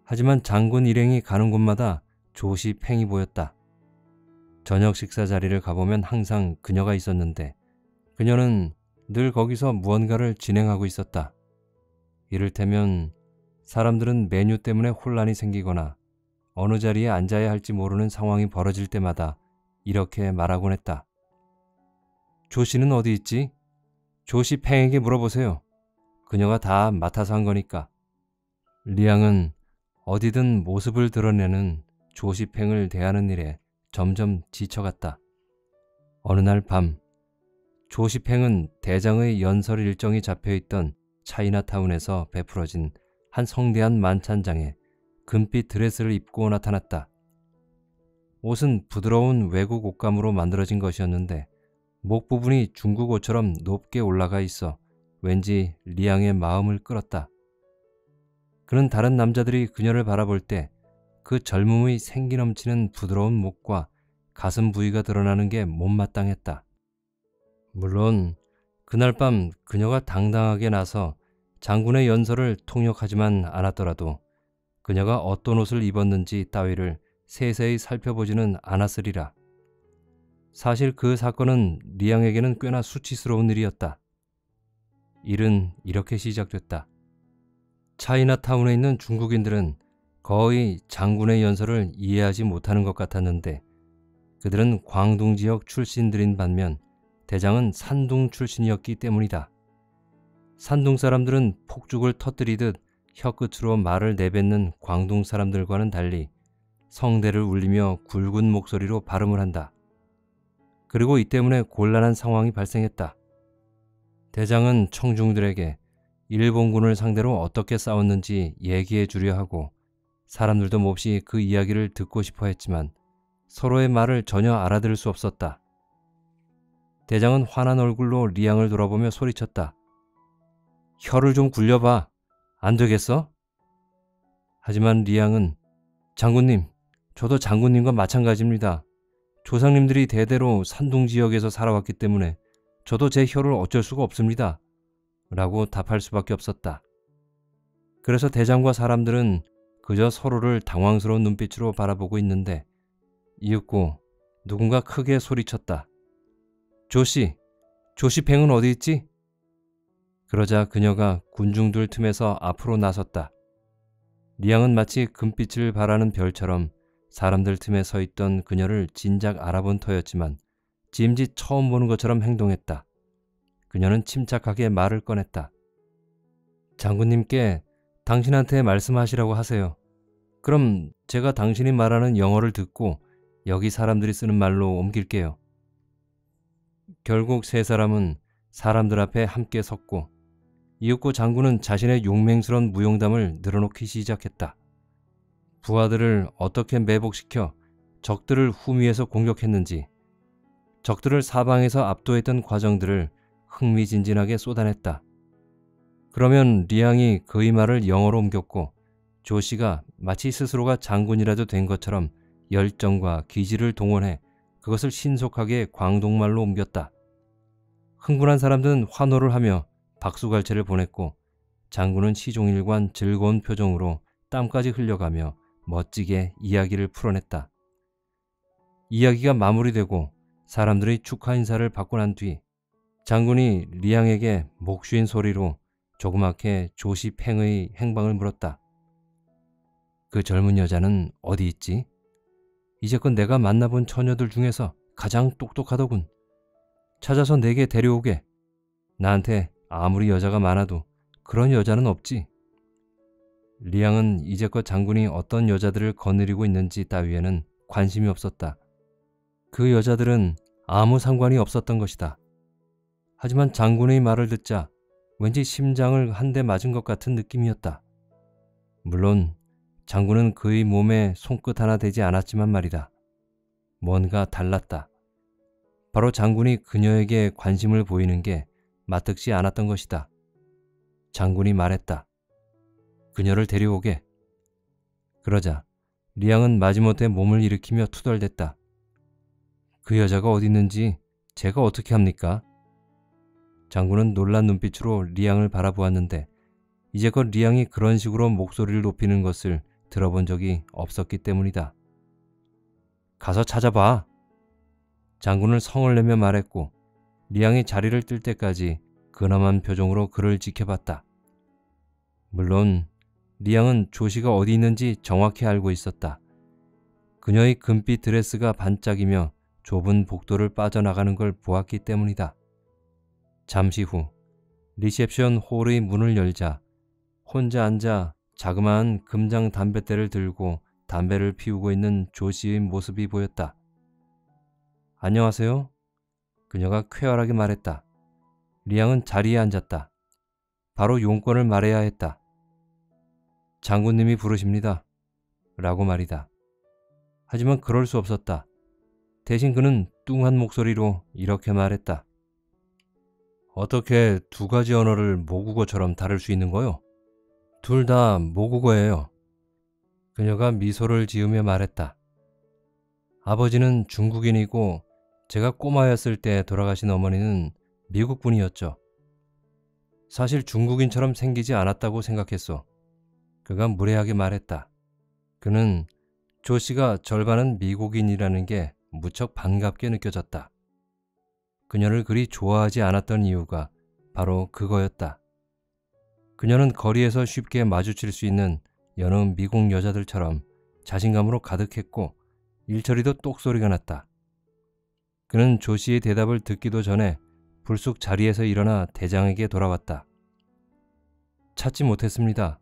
하지만 장군 일행이 가는 곳마다 조시 팽이 보였다. 저녁 식사 자리를 가보면 항상 그녀가 있었는데 그녀는 늘 거기서 무언가를 진행하고 있었다. 이를테면 사람들은 메뉴 때문에 혼란이 생기거나 어느 자리에 앉아야 할지 모르는 상황이 벌어질 때마다 이렇게 말하곤 했다. 조씨는 어디 있지? 조씨 팽에게 물어보세요. 그녀가 다 맡아서 한 거니까. 리앙은 어디든 모습을 드러내는 조시팽을 대하는 일에 점점 지쳐갔다. 어느 날 밤, 조시팽은 대장의 연설 일정이 잡혀있던 차이나타운에서 베풀어진 한 성대한 만찬장에 금빛 드레스를 입고 나타났다. 옷은 부드러운 외국 옷감으로 만들어진 것이었는데 목 부분이 중국 옷처럼 높게 올라가 있어 왠지 리앙의 마음을 끌었다. 그는 다른 남자들이 그녀를 바라볼 때 그 젊음의 생기 넘치는 부드러운 목과 가슴 부위가 드러나는 게 못마땅했다. 물론 그날 밤 그녀가 당당하게 나서 장군의 연설을 통역하지만 않았더라도 그녀가 어떤 옷을 입었는지 따위를 세세히 살펴보지는 않았으리라. 사실 그 사건은 리앙에게는 꽤나 수치스러운 일이었다. 일은 이렇게 시작됐다. 차이나타운에 있는 중국인들은 거의 장군의 연설을 이해하지 못하는 것 같았는데 그들은 광둥 지역 출신들인 반면 대장은 산둥 출신이었기 때문이다. 산둥 사람들은 폭죽을 터뜨리듯 혀끝으로 말을 내뱉는 광둥 사람들과는 달리 성대를 울리며 굵은 목소리로 발음을 한다. 그리고 이 때문에 곤란한 상황이 발생했다. 대장은 청중들에게 일본군을 상대로 어떻게 싸웠는지 얘기해 주려 하고 사람들도 몹시 그 이야기를 듣고 싶어 했지만 서로의 말을 전혀 알아들을 수 없었다. 대장은 화난 얼굴로 리앙을 돌아보며 소리쳤다. 혀를 좀 굴려봐. 안 되겠어? 하지만 리앙은 장군님, 저도 장군님과 마찬가지입니다. 조상님들이 대대로 산둥 지역에서 살아왔기 때문에 저도 제 혀를 어쩔 수가 없습니다. 라고 답할 수밖에 없었다. 그래서 대장과 사람들은 그저 서로를 당황스러운 눈빛으로 바라보고 있는데 이윽고 누군가 크게 소리쳤다. 조씨, 조씨팽은 어디 있지? 그러자 그녀가 군중들 틈에서 앞으로 나섰다. 리앙은 마치 금빛을 바라는 별처럼 사람들 틈에 서 있던 그녀를 진작 알아본 터였지만 짐짓 처음 보는 것처럼 행동했다. 그녀는 침착하게 말을 꺼냈다. 장군님께 당신한테 말씀하시라고 하세요. 그럼 제가 당신이 말하는 영어를 듣고 여기 사람들이 쓰는 말로 옮길게요. 결국 세 사람은 사람들 앞에 함께 섰고 이윽고 장군은 자신의 용맹스러운 무용담을 늘어놓기 시작했다. 부하들을 어떻게 매복시켜 적들을 후미에서 공격했는지, 적들을 사방에서 압도했던 과정들을 흥미진진하게 쏟아냈다. 그러면 리앙이 그의 말을 영어로 옮겼고 조씨가 마치 스스로가 장군이라도 된 것처럼 열정과 기지를 동원해 그것을 신속하게 광동말로 옮겼다. 흥분한 사람들은 환호를 하며 박수갈채를 보냈고 장군은 시종일관 즐거운 표정으로 땀까지 흘려가며 멋지게 이야기를 풀어냈다. 이야기가 마무리되고 사람들의 축하 인사를 받고 난 뒤 장군이 리앙에게 목쉬인 소리로 조그맣게 조시팽의 행방을 물었다. 그 젊은 여자는 어디 있지? 이제껏 내가 만나본 처녀들 중에서 가장 똑똑하더군. 찾아서 내게 데려오게. 나한테 아무리 여자가 많아도 그런 여자는 없지. 리양은 이제껏 장군이 어떤 여자들을 거느리고 있는지 따위에는 관심이 없었다. 그 여자들은 아무 상관이 없었던 것이다. 하지만 장군의 말을 듣자 왠지 심장을 한 대 맞은 것 같은 느낌이었다. 물론 장군은 그의 몸에 손끝 하나 대지 않았지만 말이다. 뭔가 달랐다. 바로 장군이 그녀에게 관심을 보이는 게 마뜩지 않았던 것이다. 장군이 말했다. 그녀를 데려오게. 그러자 리양은 마지못해 몸을 일으키며 투덜댔다. 그 여자가 어디 있는지 제가 어떻게 합니까? 장군은 놀란 눈빛으로 리양을 바라보았는데 이제껏 리양이 그런 식으로 목소리를 높이는 것을 들어본 적이 없었기 때문이다. 가서 찾아봐. 장군을 성을 내며 말했고 리양이 자리를 뜰 때까지 근엄한 표정으로 그를 지켜봤다. 물론 리앙은 조시가 어디 있는지 정확히 알고 있었다. 그녀의 금빛 드레스가 반짝이며 좁은 복도를 빠져나가는 걸 보았기 때문이다. 잠시 후 리셉션 홀의 문을 열자 혼자 앉아 자그마한 금장 담뱃대를 들고 담배를 피우고 있는 조시의 모습이 보였다. 안녕하세요. 그녀가 쾌활하게 말했다. 리양은 자리에 앉았다. 바로 용건을 말해야 했다. 장군님이 부르십니다. 라고 말이다. 하지만 그럴 수 없었다. 대신 그는 뚱한 목소리로 이렇게 말했다. 어떻게 두 가지 언어를 모국어처럼 다룰 수 있는 거요? 둘 다 모국어예요. 그녀가 미소를 지으며 말했다. 아버지는 중국인이고 제가 꼬마였을 때 돌아가신 어머니는 미국 분이었죠. 사실 중국인처럼 생기지 않았다고 생각했어. 그가 무례하게 말했다. 그는 조 씨가 절반은 미국인이라는 게 무척 반갑게 느껴졌다. 그녀를 그리 좋아하지 않았던 이유가 바로 그거였다. 그녀는 거리에서 쉽게 마주칠 수 있는 여느 미국 여자들처럼 자신감으로 가득했고 일처리도 똑소리가 났다. 그는 조 씨의 대답을 듣기도 전에 불쑥 자리에서 일어나 대장에게 돌아왔다. 찾지 못했습니다.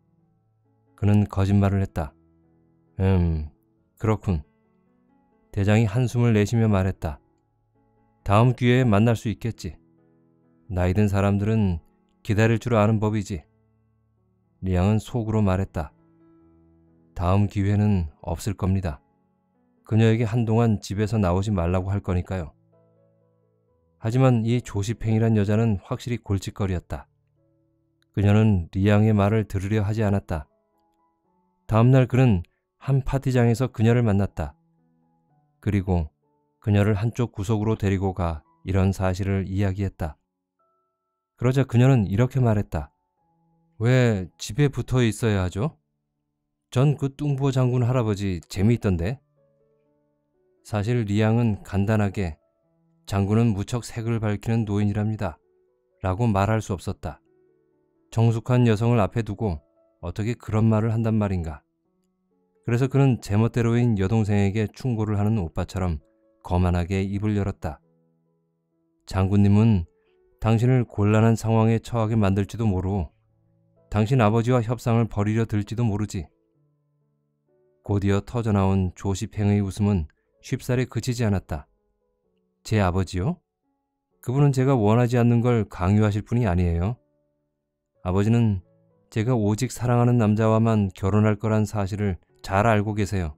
그는 거짓말을 했다. 음, 그렇군. 대장이 한숨을 내쉬며 말했다. 다음 기회에 만날 수 있겠지. 나이 든 사람들은 기다릴 줄 아는 법이지. 리양은 속으로 말했다. 다음 기회는 없을 겁니다. 그녀에게 한동안 집에서 나오지 말라고 할 거니까요. 하지만 이 조시팽이란 여자는 확실히 골칫거리였다. 그녀는 리양의 말을 들으려 하지 않았다. 다음날 그는 한 파티장에서 그녀를 만났다. 그리고 그녀를 한쪽 구석으로 데리고 가 이런 사실을 이야기했다. 그러자 그녀는 이렇게 말했다. 왜 집에 붙어 있어야 하죠? 전 그 뚱보 장군 할아버지 재미있던데. 사실 리양은 간단하게 장군은 무척 색을 밝히는 노인이랍니다. 라고 말할 수 없었다. 정숙한 여성을 앞에 두고 어떻게 그런 말을 한단 말인가. 그래서 그는 제멋대로인 여동생에게 충고를 하는 오빠처럼 거만하게 입을 열었다. 장군님은 당신을 곤란한 상황에 처하게 만들지도 모르고 당신 아버지와 협상을 벌이려 들지도 모르지. 곧이어 터져나온 조시팽의 웃음은 쉽사리 그치지 않았다. 제 아버지요? 그분은 제가 원하지 않는 걸 강요하실 분이 아니에요. 아버지는 제가 오직 사랑하는 남자와만 결혼할 거란 사실을 잘 알고 계세요.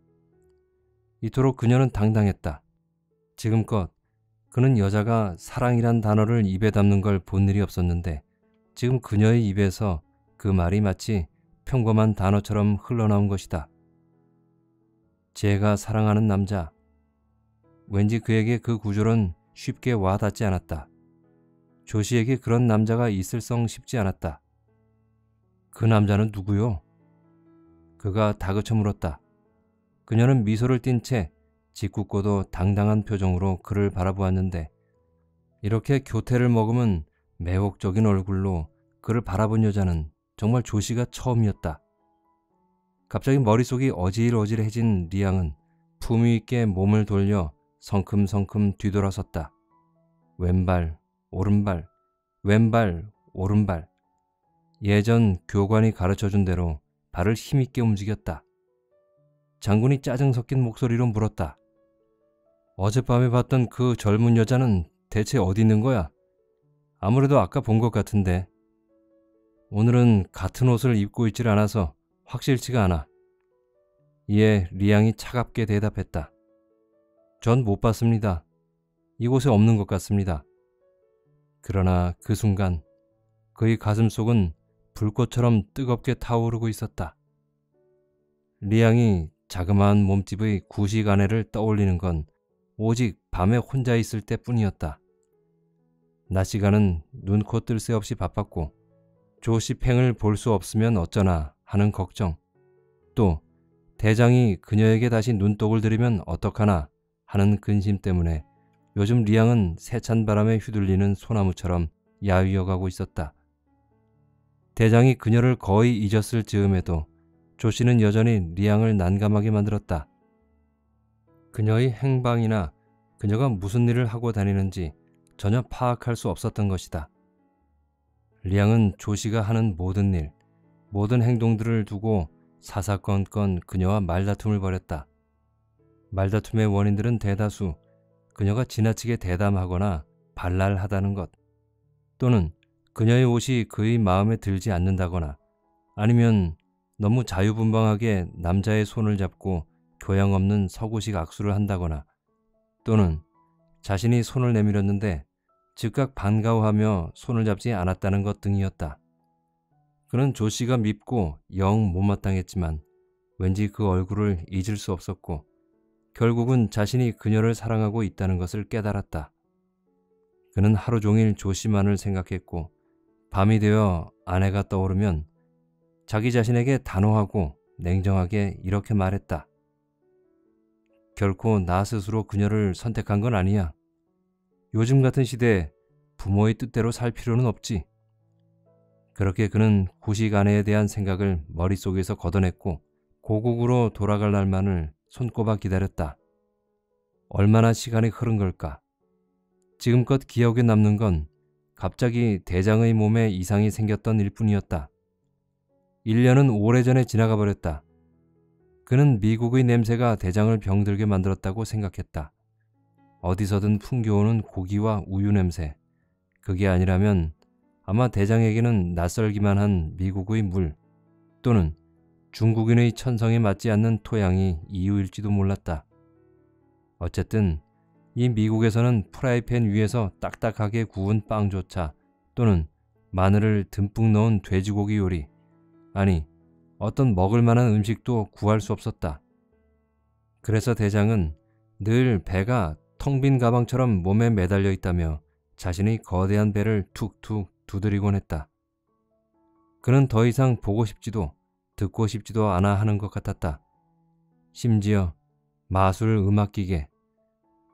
이토록 그녀는 당당했다. 지금껏 그는 여자가 사랑이란 단어를 입에 담는 걸 본 일이 없었는데 지금 그녀의 입에서 그 말이 마치 평범한 단어처럼 흘러나온 것이다. 제가 사랑하는 남자. 왠지 그에게 그 구절은 쉽게 와닿지 않았다. 조시에게 그런 남자가 있을 성 싶지 않았다. 그 남자는 누구요? 그가 다그쳐 물었다. 그녀는 미소를 띤 채 짓궂고도 당당한 표정으로 그를 바라보았는데 이렇게 교태를 머금은 매혹적인 얼굴로 그를 바라본 여자는 정말 조시가 처음이었다. 갑자기 머릿속이 어질어질해진 리앙은 품위 있게 몸을 돌려 성큼성큼 뒤돌아섰다. 왼발, 오른발, 왼발, 오른발. 예전 교관이 가르쳐준 대로 발을 힘있게 움직였다. 장군이 짜증 섞인 목소리로 물었다. 어젯밤에 봤던 그 젊은 여자는 대체 어디 있는 거야? 아무래도 아까 본 것 같은데. 오늘은 같은 옷을 입고 있질 않아서 확실치가 않아. 이에 리양이 차갑게 대답했다. 전 못 봤습니다. 이곳에 없는 것 같습니다. 그러나 그 순간 그의 가슴 속은 불꽃처럼 뜨겁게 타오르고 있었다. 리양이 자그마한 몸집의 구식 아내를 떠올리는 건 오직 밤에 혼자 있을 때 뿐이었다. 낮 시간은 눈코 뜰 새 없이 바빴고 조시 팽을 볼 수 없으면 어쩌나 하는 걱정 또 대장이 그녀에게 다시 눈독을 들이면 어떡하나 하는 근심 때문에 요즘 리양은 세찬 바람에 휘둘리는 소나무처럼 야위어가고 있었다. 대장이 그녀를 거의 잊었을 즈음에도 조 씨는 여전히 리양을 난감하게 만들었다. 그녀의 행방이나 그녀가 무슨 일을 하고 다니는지 전혀 파악할 수 없었던 것이다. 리양은 조 씨가 하는 모든 일, 모든 행동들을 두고 사사건건 그녀와 말다툼을 벌였다. 말다툼의 원인들은 대다수 그녀가 지나치게 대담하거나 발랄하다는 것, 또는 그녀의 옷이 그의 마음에 들지 않는다거나 아니면 너무 자유분방하게 남자의 손을 잡고 교양 없는 서구식 악수를 한다거나 또는 자신이 손을 내밀었는데 즉각 반가워하며 손을 잡지 않았다는 것 등이었다. 그는 조 씨가 밉고 영 못마땅했지만 왠지 그 얼굴을 잊을 수 없었고 결국은 자신이 그녀를 사랑하고 있다는 것을 깨달았다. 그는 하루 종일 조 씨만을 생각했고 밤이 되어 아내가 떠오르면 자기 자신에게 단호하고 냉정하게 이렇게 말했다. 결코 나 스스로 그녀를 선택한 건 아니야. 요즘 같은 시대에 부모의 뜻대로 살 필요는 없지. 그렇게 그는 구식 아내에 대한 생각을 머릿속에서 걷어냈고 고국으로 돌아갈 날만을 손꼽아 기다렸다. 얼마나 시간이 흐른 걸까? 지금껏 기억에 남는 건 갑자기 대장의 몸에 이상이 생겼던 일뿐이었다. 1년은 오래전에 지나가 버렸다. 그는 미국의 냄새가 대장을 병들게 만들었다고 생각했다. 어디서든 풍겨오는 고기와 우유 냄새. 그게 아니라면 아마 대장에게는 낯설기만 한 미국의 물 또는 중국인의 천성에 맞지 않는 토양이 이유일지도 몰랐다. 어쨌든 이 미국에서는 프라이팬 위에서 딱딱하게 구운 빵조차 또는 마늘을 듬뿍 넣은 돼지고기 요리 아니 어떤 먹을 만한 음식도 구할 수 없었다. 그래서 대장은 늘 배가 텅 빈 가방처럼 몸에 매달려 있다며 자신의 거대한 배를 툭툭 두드리곤 했다. 그는 더 이상 보고 싶지도 듣고 싶지도 않아 하는 것 같았다. 심지어 마술 음악기계,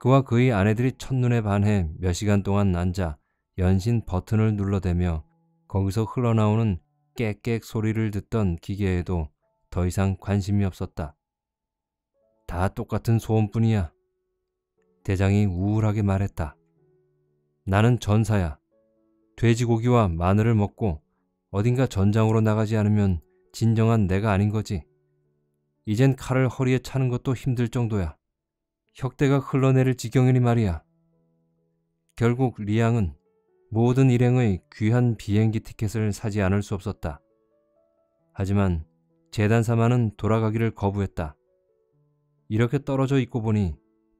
그와 그의 아내들이 첫눈에 반해 몇 시간 동안 앉아 연신 버튼을 눌러대며 거기서 흘러나오는 깨깨 소리를 듣던 기계에도 더 이상 관심이 없었다. 다 똑같은 소음뿐이야. 대장이 우울하게 말했다. 나는 전사야. 돼지고기와 마늘을 먹고 어딘가 전장으로 나가지 않으면 진정한 내가 아닌 거지. 이젠 칼을 허리에 차는 것도 힘들 정도야. 혁대가 흘러내릴 지경이니 말이야. 결국 리양은 모든 일행의 귀한 비행기 티켓을 사지 않을 수 없었다. 하지만 재단사만은 돌아가기를 거부했다. 이렇게 떨어져 있고 보니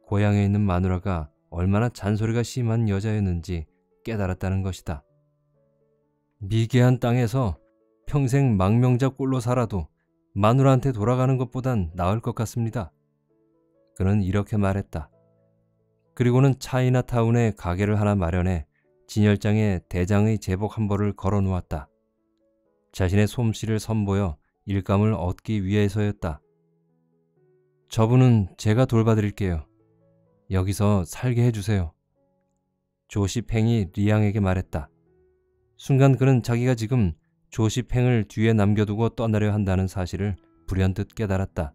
고향에 있는 마누라가 얼마나 잔소리가 심한 여자였는지 깨달았다는 것이다. 미개한 땅에서 평생 망명자 꼴로 살아도 마누라한테 돌아가는 것보단 나을 것 같습니다. 그는 이렇게 말했다. 그리고는 차이나타운에 가게를 하나 마련해 진열장에 대장의 제복 한 벌을 걸어 놓았다. 자신의 솜씨를 선보여 일감을 얻기 위해서였다. 저분은 제가 돌봐드릴게요. 여기서 살게 해주세요. 조시팽이 리양에게 말했다. 순간 그는 자기가 지금 조시팽을 뒤에 남겨두고 떠나려 한다는 사실을 불현듯 깨달았다.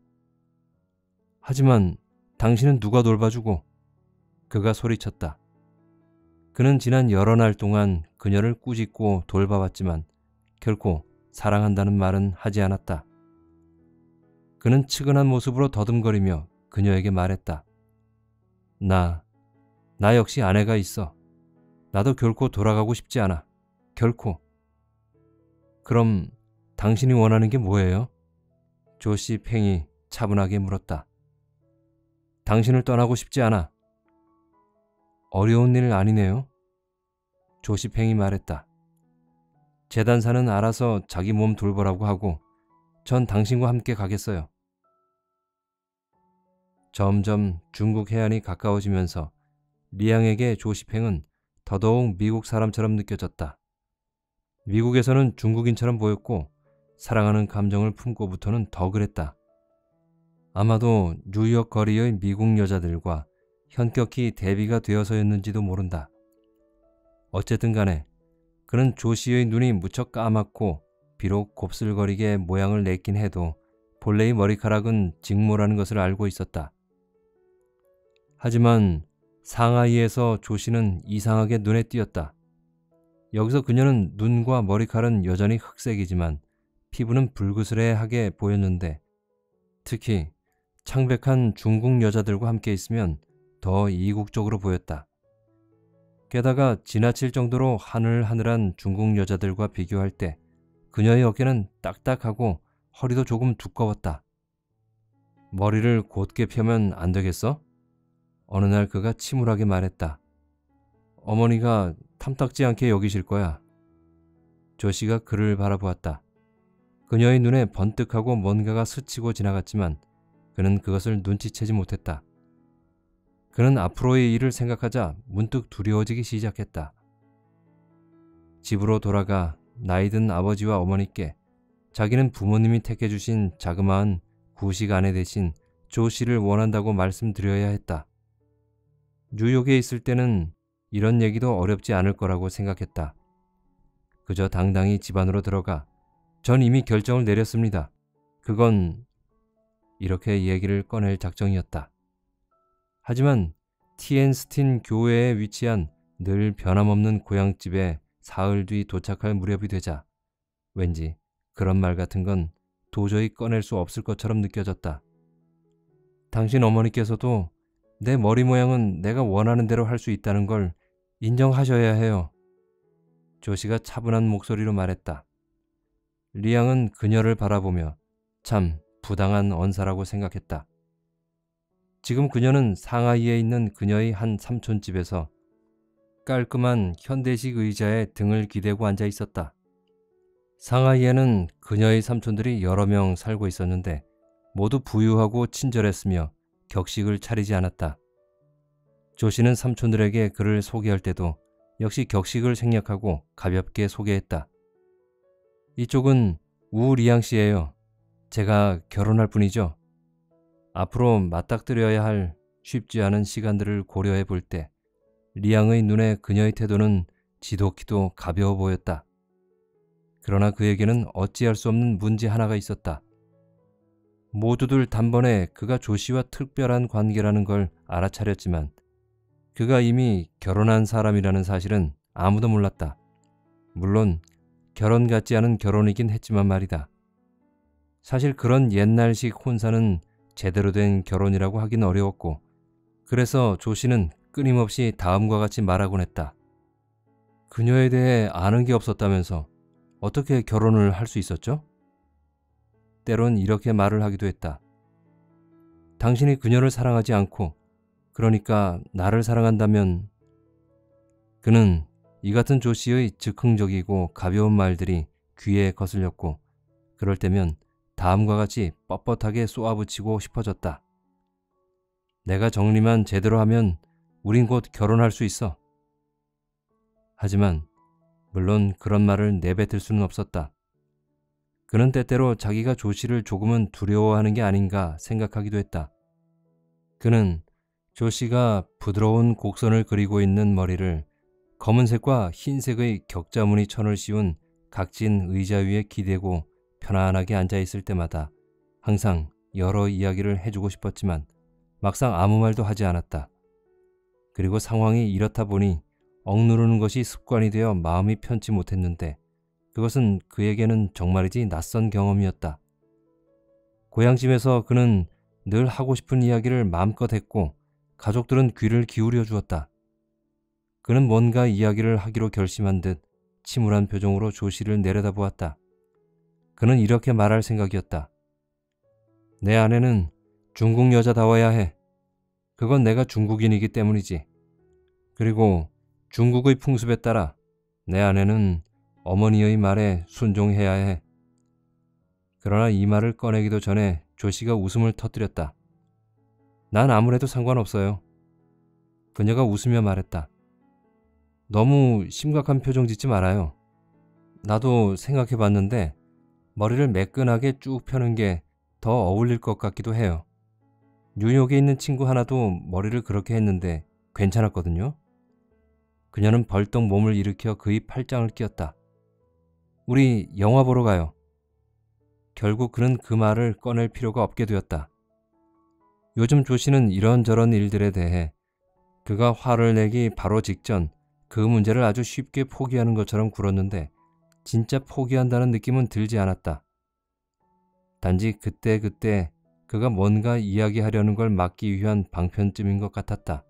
하지만 당신은 누가 돌봐주고 그가 소리쳤다. 그는 지난 여러 날 동안 그녀를 꾸짖고 돌봐왔지만 결코 사랑한다는 말은 하지 않았다. 그는 측은한 모습으로 더듬거리며 그녀에게 말했다. 나, 나 역시 아내가 있어. 나도 결코 돌아가고 싶지 않아. 결코. 그럼 당신이 원하는 게 뭐예요? 조씨 팽이 차분하게 물었다. 당신을 떠나고 싶지 않아. 어려운 일 아니네요. 조씨 팽이 말했다. 재단사는 알아서 자기 몸 돌보라고 하고 전 당신과 함께 가겠어요. 점점 중국 해안이 가까워지면서 리앙에게 조시팽은 더더욱 미국 사람처럼 느껴졌다. 미국에서는 중국인처럼 보였고 사랑하는 감정을 품고부터는 더 그랬다. 아마도 뉴욕 거리의 미국 여자들과 현격히 대비가 되어서였는지도 모른다. 어쨌든 간에 그는 조씨의 눈이 무척 까맣고 비록 곱슬거리게 모양을 냈긴 해도 본래의 머리카락은 직모라는 것을 알고 있었다. 하지만 상하이에서 조씨는 이상하게 눈에 띄었다. 여기서 그녀는 눈과 머리칼은 여전히 흑색이지만 피부는 불그스레하게 보였는데 특히 창백한 중국 여자들과 함께 있으면 더 이국적으로 보였다. 게다가 지나칠 정도로 하늘하늘한 중국 여자들과 비교할 때 그녀의 어깨는 딱딱하고 허리도 조금 두꺼웠다. 머리를 곧게 펴면 안 되겠어? 어느 날 그가 침울하게 말했다. 어머니가 탐탁지 않게 여기실 거야. 조씨가 그를 바라보았다. 그녀의 눈에 번뜩하고 뭔가가 스치고 지나갔지만 그는 그것을 눈치채지 못했다. 그는 앞으로의 일을 생각하자 문득 두려워지기 시작했다. 집으로 돌아가 나이든 아버지와 어머니께 자기는 부모님이 택해주신 자그마한 구식 아내 대신 조 씨를 원한다고 말씀드려야 했다. 뉴욕에 있을 때는 이런 얘기도 어렵지 않을 거라고 생각했다. 그저 당당히 집 안으로 들어가 전 이미 결정을 내렸습니다. 그건 이렇게 얘기를 꺼낼 작정이었다. 하지만 티엔스틴 교회에 위치한 늘 변함없는 고향집에 사흘 뒤 도착할 무렵이 되자 왠지 그런 말 같은 건 도저히 꺼낼 수 없을 것처럼 느껴졌다. 당신 어머니께서도 내 머리 모양은 내가 원하는 대로 할 수 있다는 걸 인정하셔야 해요. 조씨가 차분한 목소리로 말했다. 리앙은 그녀를 바라보며 참 부당한 언사라고 생각했다. 지금 그녀는 상하이에 있는 그녀의 한 삼촌집에서 깔끔한 현대식 의자에 등을 기대고 앉아 있었다. 상하이에는 그녀의 삼촌들이 여러 명 살고 있었는데 모두 부유하고 친절했으며 격식을 차리지 않았다. 조 씨는 삼촌들에게 그를 소개할 때도 역시 격식을 생략하고 가볍게 소개했다. 이쪽은 우리양 씨예요. 제가 결혼할 뿐이죠. 앞으로 맞닥뜨려야 할 쉽지 않은 시간들을 고려해 볼 때 리양의 눈에 그녀의 태도는 지독히도 가벼워 보였다. 그러나 그에게는 어찌할 수 없는 문제 하나가 있었다. 모두들 단번에 그가 조씨와 특별한 관계라는 걸 알아차렸지만 그가 이미 결혼한 사람이라는 사실은 아무도 몰랐다. 물론 결혼 같지 않은 결혼이긴 했지만 말이다. 사실 그런 옛날식 혼사는 제대로 된 결혼이라고 하긴 어려웠고 그래서 조 씨는 끊임없이 다음과 같이 말하곤 했다. 그녀에 대해 아는 게 없었다면서 어떻게 결혼을 할 수 있었죠? 때론 이렇게 말을 하기도 했다. 당신이 그녀를 사랑하지 않고 그러니까 나를 사랑한다면 그는 이 같은 조 씨의 즉흥적이고 가벼운 말들이 귀에 거슬렸고 그럴 때면 다음과 같이 뻣뻣하게 쏘아붙이고 싶어졌다. 내가 정리만 제대로 하면 우린 곧 결혼할 수 있어. 하지만 물론 그런 말을 내뱉을 수는 없었다. 그는 때때로 자기가 조씨를 조금은 두려워하는 게 아닌가 생각하기도 했다. 그는 조씨가 부드러운 곡선을 그리고 있는 머리를 검은색과 흰색의 격자무늬 천을 씌운 각진 의자 위에 기대고 편안하게 앉아 있을 때마다 항상 여러 이야기를 해주고 싶었지만 막상 아무 말도 하지 않았다. 그리고 상황이 이렇다 보니 억누르는 것이 습관이 되어 마음이 편치 못했는데 그것은 그에게는 정말이지 낯선 경험이었다. 고향집에서 그는 늘 하고 싶은 이야기를 마음껏 했고 가족들은 귀를 기울여 주었다. 그는 뭔가 이야기를 하기로 결심한 듯 침울한 표정으로 조씨를 내려다보았다. 그는 이렇게 말할 생각이었다. 내 아내는 중국 여자다워야 해. 그건 내가 중국인이기 때문이지. 그리고 중국의 풍습에 따라 내 아내는 어머니의 말에 순종해야 해. 그러나 이 말을 꺼내기도 전에 조씨가 웃음을 터뜨렸다. 난 아무래도 상관없어요. 그녀가 웃으며 말했다. 너무 심각한 표정 짓지 말아요. 나도 생각해 봤는데 머리를 매끈하게 쭉 펴는 게 더 어울릴 것 같기도 해요. 뉴욕에 있는 친구 하나도 머리를 그렇게 했는데 괜찮았거든요. 그녀는 벌떡 몸을 일으켜 그의 팔짱을 끼었다. 우리 영화 보러 가요. 결국 그는 그 말을 꺼낼 필요가 없게 되었다. 요즘 조 씨는 이런저런 일들에 대해 그가 화를 내기 바로 직전 그 문제를 아주 쉽게 포기하는 것처럼 굴었는데 진짜 포기한다는 느낌은 들지 않았다. 단지 그때 그때 그가 뭔가 이야기하려는 걸 막기 위한 방편쯤인 것 같았다.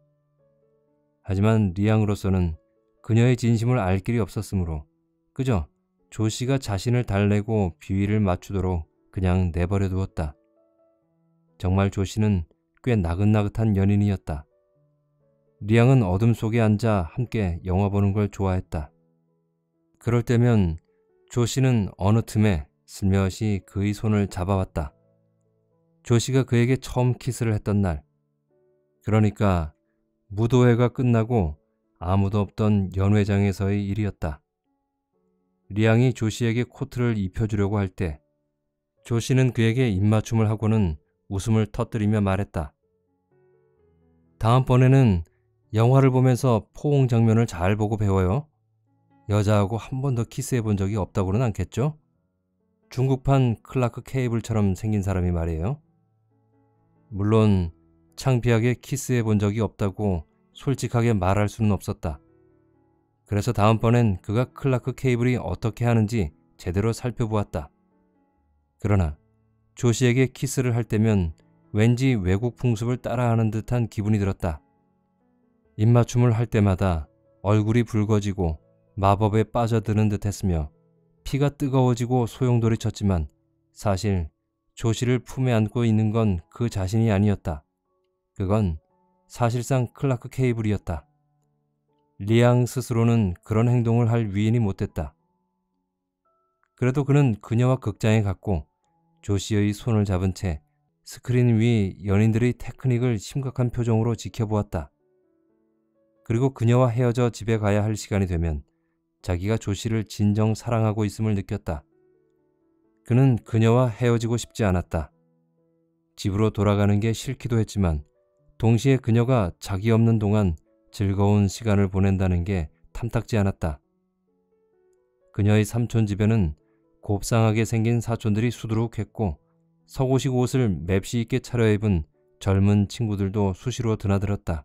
하지만 리앙으로서는 그녀의 진심을 알 길이 없었으므로 그저 조 씨가 자신을 달래고 비위를 맞추도록 그냥 내버려 두었다. 정말 조 씨는 꽤 나긋나긋한 연인이었다. 리앙은 어둠 속에 앉아 함께 영화 보는 걸 좋아했다. 그럴 때면 조 씨는 어느 틈에 슬며시 그의 손을 잡아왔다. 조 씨가 그에게 처음 키스를 했던 날. 그러니까 무도회가 끝나고 아무도 없던 연회장에서의 일이었다. 리앙이 조 씨에게 코트를 입혀주려고 할 때 조 씨는 그에게 입맞춤을 하고는 웃음을 터뜨리며 말했다. 다음번에는 영화를 보면서 포옹 장면을 잘 보고 배워요. 여자하고 한 번도 키스해 본 적이 없다고는 않겠죠? 중국판 클라크 게이블처럼 생긴 사람이 말이에요. 물론 창피하게 키스해 본 적이 없다고 솔직하게 말할 수는 없었다. 그래서 다음번엔 그가 클라크 게이블이 어떻게 하는지 제대로 살펴보았다. 그러나 조시에게 키스를 할 때면 왠지 외국 풍습을 따라하는 듯한 기분이 들었다. 입맞춤을 할 때마다 얼굴이 붉어지고 마법에 빠져드는 듯 했으며 피가 뜨거워지고 소용돌이 쳤지만 사실 조씨를 품에 안고 있는 건 그 자신이 아니었다. 그건 사실상 클라크 케이블이었다. 리앙 스스로는 그런 행동을 할 위인이 못됐다. 그래도 그는 그녀와 극장에 갔고 조씨의 손을 잡은 채 스크린 위 연인들의 테크닉을 심각한 표정으로 지켜보았다. 그리고 그녀와 헤어져 집에 가야 할 시간이 되면 자기가 조씨를 진정 사랑하고 있음을 느꼈다. 그는 그녀와 헤어지고 싶지 않았다. 집으로 돌아가는 게 싫기도 했지만 동시에 그녀가 자기 없는 동안 즐거운 시간을 보낸다는 게 탐탁지 않았다. 그녀의 삼촌 집에는 곱상하게 생긴 사촌들이 수두룩했고 서구식 옷을 맵시 있게 차려입은 젊은 친구들도 수시로 드나들었다.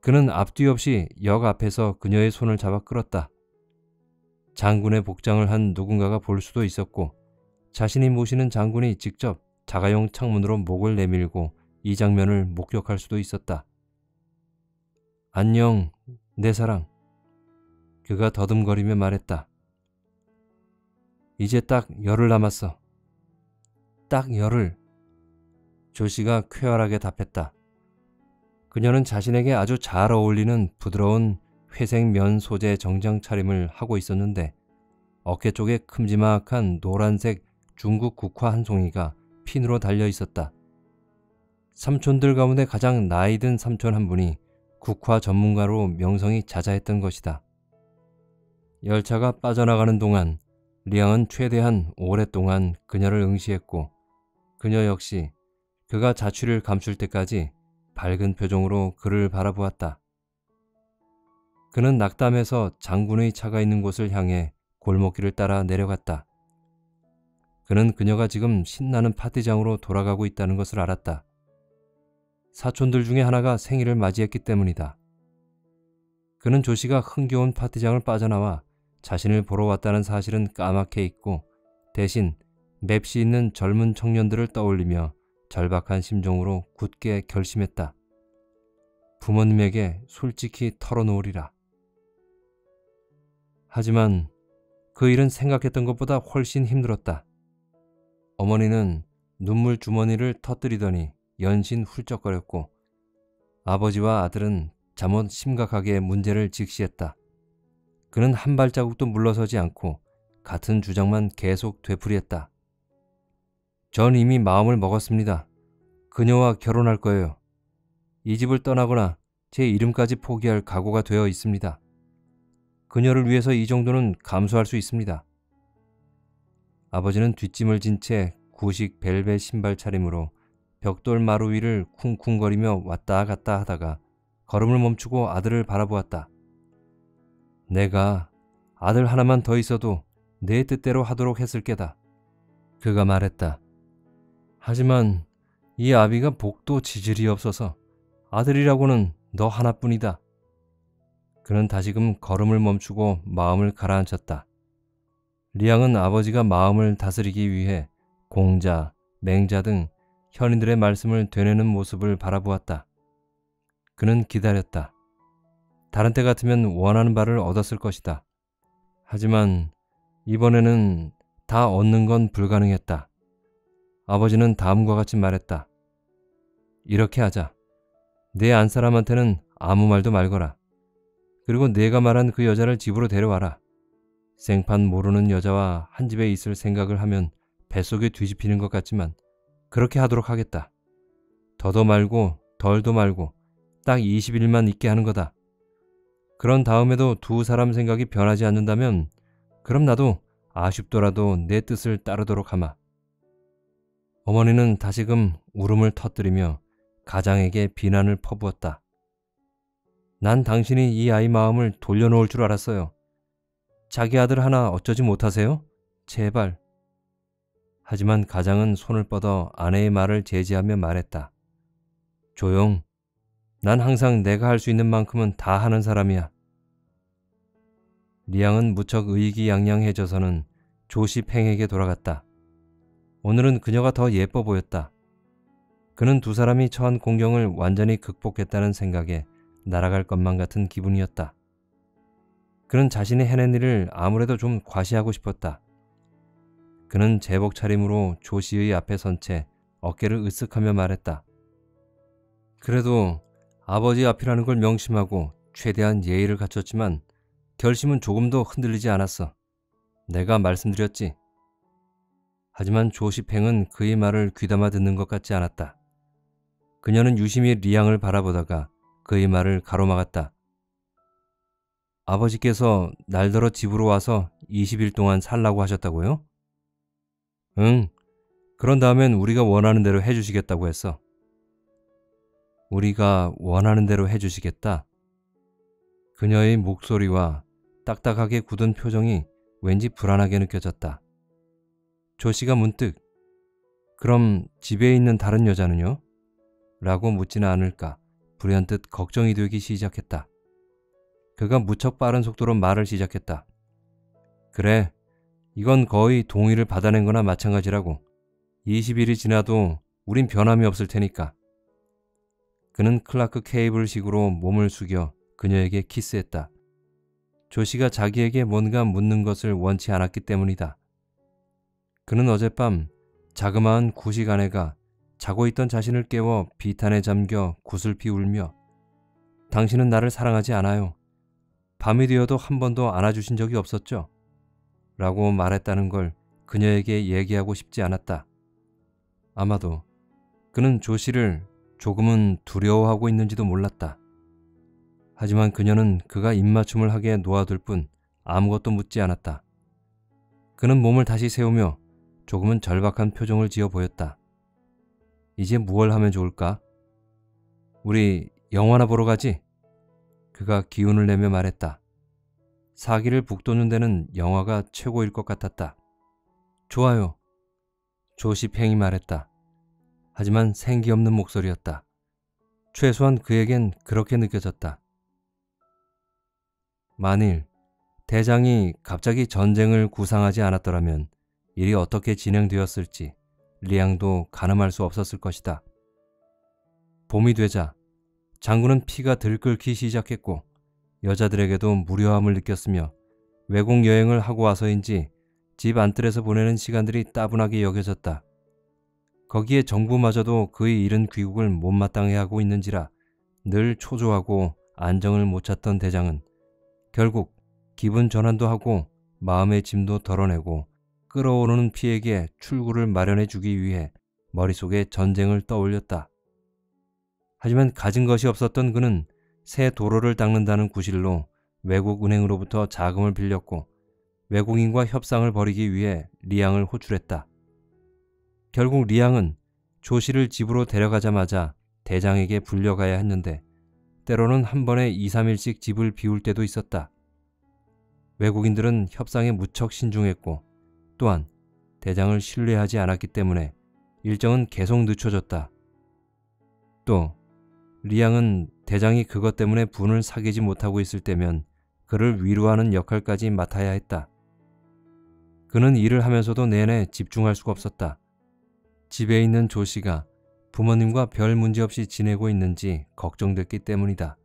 그는 앞뒤 없이 역 앞에서 그녀의 손을 잡아 끌었다. 장군의 복장을 한 누군가가 볼 수도 있었고 자신이 모시는 장군이 직접 자가용 창문으로 목을 내밀고 이 장면을 목격할 수도 있었다. 안녕, 내 사랑. 그가 더듬거리며 말했다. 이제 딱 열흘 남았어. 딱 열흘. 조씨가 쾌활하게 답했다. 그녀는 자신에게 아주 잘 어울리는 부드러운 회색 면 소재 정장 차림을 하고 있었는데 어깨 쪽에 큼지막한 노란색 중국 국화 한 송이가 핀으로 달려 있었다. 삼촌들 가운데 가장 나이 든 삼촌 한 분이 국화 전문가로 명성이 자자했던 것이다. 열차가 빠져나가는 동안 리앙은 최대한 오랫동안 그녀를 응시했고 그녀 역시 그가 자취를 감출 때까지 밝은 표정으로 그를 바라보았다. 그는 낙담해서 장군의 차가 있는 곳을 향해 골목길을 따라 내려갔다. 그는 그녀가 지금 신나는 파티장으로 돌아가고 있다는 것을 알았다. 사촌들 중에 하나가 생일을 맞이했기 때문이다. 그는 조씨가 흥겨운 파티장을 빠져나와 자신을 보러 왔다는 사실은 까맣게 잊고 대신 맵시 있는 젊은 청년들을 떠올리며 절박한 심정으로 굳게 결심했다. 부모님에게 솔직히 털어놓으리라. 하지만 그 일은 생각했던 것보다 훨씬 힘들었다. 어머니는 눈물 주머니를 터뜨리더니 연신 훌쩍거렸고 아버지와 아들은 잠옷 심각하게 문제를 직시했다. 그는 한 발자국도 물러서지 않고 같은 주장만 계속 되풀이했다. 전 이미 마음을 먹었습니다. 그녀와 결혼할 거예요. 이 집을 떠나거나 제 이름까지 포기할 각오가 되어 있습니다. 그녀를 위해서 이 정도는 감수할 수 있습니다. 아버지는 뒷짐을 진 채 구식 벨벳 신발 차림으로 벽돌 마루 위를 쿵쿵거리며 왔다 갔다 하다가 걸음을 멈추고 아들을 바라보았다. 내가 아들 하나만 더 있어도 내 뜻대로 하도록 했을 게다. 그가 말했다. 하지만 이 아비가 복도 지질이 없어서 아들이라고는 너 하나뿐이다. 그는 다시금 걸음을 멈추고 마음을 가라앉혔다. 리앙은 아버지가 마음을 다스리기 위해 공자, 맹자 등 현인들의 말씀을 되뇌는 모습을 바라보았다. 그는 기다렸다. 다른 때 같으면 원하는 바를 얻었을 것이다. 하지만 이번에는 다 얻는 건 불가능했다. 아버지는 다음과 같이 말했다. 이렇게 하자. 내 안사람한테는 아무 말도 말거라. 그리고 내가 말한 그 여자를 집으로 데려와라. 생판 모르는 여자와 한 집에 있을 생각을 하면 뱃속에 뒤집히는 것 같지만 그렇게 하도록 하겠다. 더도 말고 덜도 말고 딱 20일만 있게 하는 거다. 그런 다음에도 두 사람 생각이 변하지 않는다면 그럼 나도 아쉽더라도 내 뜻을 따르도록 하마. 어머니는 다시금 울음을 터뜨리며 가장에게 비난을 퍼부었다. 난 당신이 이 아이 마음을 돌려놓을 줄 알았어요. 자기 아들 하나 어쩌지 못하세요? 제발. 하지만 가장은 손을 뻗어 아내의 말을 제지하며 말했다. 조용. 난 항상 내가 할 수 있는 만큼은 다 하는 사람이야. 리앙은 무척 의기양양해져서는 조시 팽에게 돌아갔다. 오늘은 그녀가 더 예뻐 보였다. 그는 두 사람이 처한 공경을 완전히 극복했다는 생각에 날아갈 것만 같은 기분이었다. 그는 자신이 해낸 일을 아무래도 좀 과시하고 싶었다. 그는 제복 차림으로 조 씨의 앞에 선 채 어깨를 으쓱하며 말했다. 그래도 아버지 앞이라는 걸 명심하고 최대한 예의를 갖췄지만 결심은 조금도 흔들리지 않았어. 내가 말씀드렸지. 하지만 조시팽은 그의 말을 귀담아 듣는 것 같지 않았다. 그녀는 유심히 리앙을 바라보다가 그의 말을 가로막았다. 아버지께서 날더러 집으로 와서 20일 동안 살라고 하셨다고요? 응. 그런 다음엔 우리가 원하는 대로 해주시겠다고 했어. 우리가 원하는 대로 해주시겠다. 그녀의 목소리와 딱딱하게 굳은 표정이 왠지 불안하게 느껴졌다. 조 씨가 문득 그럼 집에 있는 다른 여자는요? 라고 묻지는 않을까 불현듯 걱정이 되기 시작했다. 그가 무척 빠른 속도로 말을 시작했다. 그래, 이건 거의 동의를 받아낸 거나 마찬가지라고. 20일이 지나도 우린 변함이 없을 테니까. 그는 클라크 케이블식으로 몸을 숙여 그녀에게 키스했다. 조씨가 자기에게 뭔가 묻는 것을 원치 않았기 때문이다. 그는 어젯밤 자그마한 구식 아내가 자고 있던 자신을 깨워 비탄에 잠겨 구슬피 울며 당신은 나를 사랑하지 않아요. 밤이 되어도 한 번도 안아주신 적이 없었죠? 라고 말했다는 걸 그녀에게 얘기하고 싶지 않았다. 아마도 그는 조 씨를 조금은 두려워하고 있는지도 몰랐다. 하지만 그녀는 그가 입맞춤을 하게 놓아둘 뿐 아무것도 묻지 않았다. 그는 몸을 다시 세우며 조금은 절박한 표정을 지어 보였다. 이제 무얼 하면 좋을까? 우리 영화나 보러 가지? 그가 기운을 내며 말했다. 사기를 북돋는 데는 영화가 최고일 것 같았다. 좋아요. 조시팽이 말했다. 하지만 생기 없는 목소리였다. 최소한 그에겐 그렇게 느껴졌다. 만일 대장이 갑자기 전쟁을 구상하지 않았더라면 일이 어떻게 진행되었을지 리앙도 가늠할 수 없었을 것이다. 봄이 되자 장군은 피가 들끓기 시작했고 여자들에게도 무료함을 느꼈으며 외국 여행을 하고 와서인지 집 안뜰에서 보내는 시간들이 따분하게 여겨졌다. 거기에 정부마저도 그의 이른 귀국을 못마땅해 하고 있는지라 늘 초조하고 안정을 못 찾던 대장은 결국 기분 전환도 하고 마음의 짐도 덜어내고 끌어오르는 피에게 출구를 마련해 주기 위해 머릿속에 전쟁을 떠올렸다. 하지만 가진 것이 없었던 그는 새 도로를 닦는다는 구실로 외국 은행으로부터 자금을 빌렸고 외국인과 협상을 벌이기 위해 리앙을 호출했다. 결국 리앙은 조씨를 집으로 데려가자마자 대장에게 불려가야 했는데 때로는 한 번에 2, 3일씩 집을 비울 때도 있었다. 외국인들은 협상에 무척 신중했고 또한 대장을 신뢰하지 않았기 때문에 일정은 계속 늦춰졌다. 또 리앙은 대장이 그것 때문에 분을 사귀지 못하고 있을 때면 그를 위로하는 역할까지 맡아야 했다. 그는 일을 하면서도 내내 집중할 수가 없었다. 집에 있는 조 씨가 부모님과 별 문제 없이 지내고 있는지 걱정됐기 때문이다.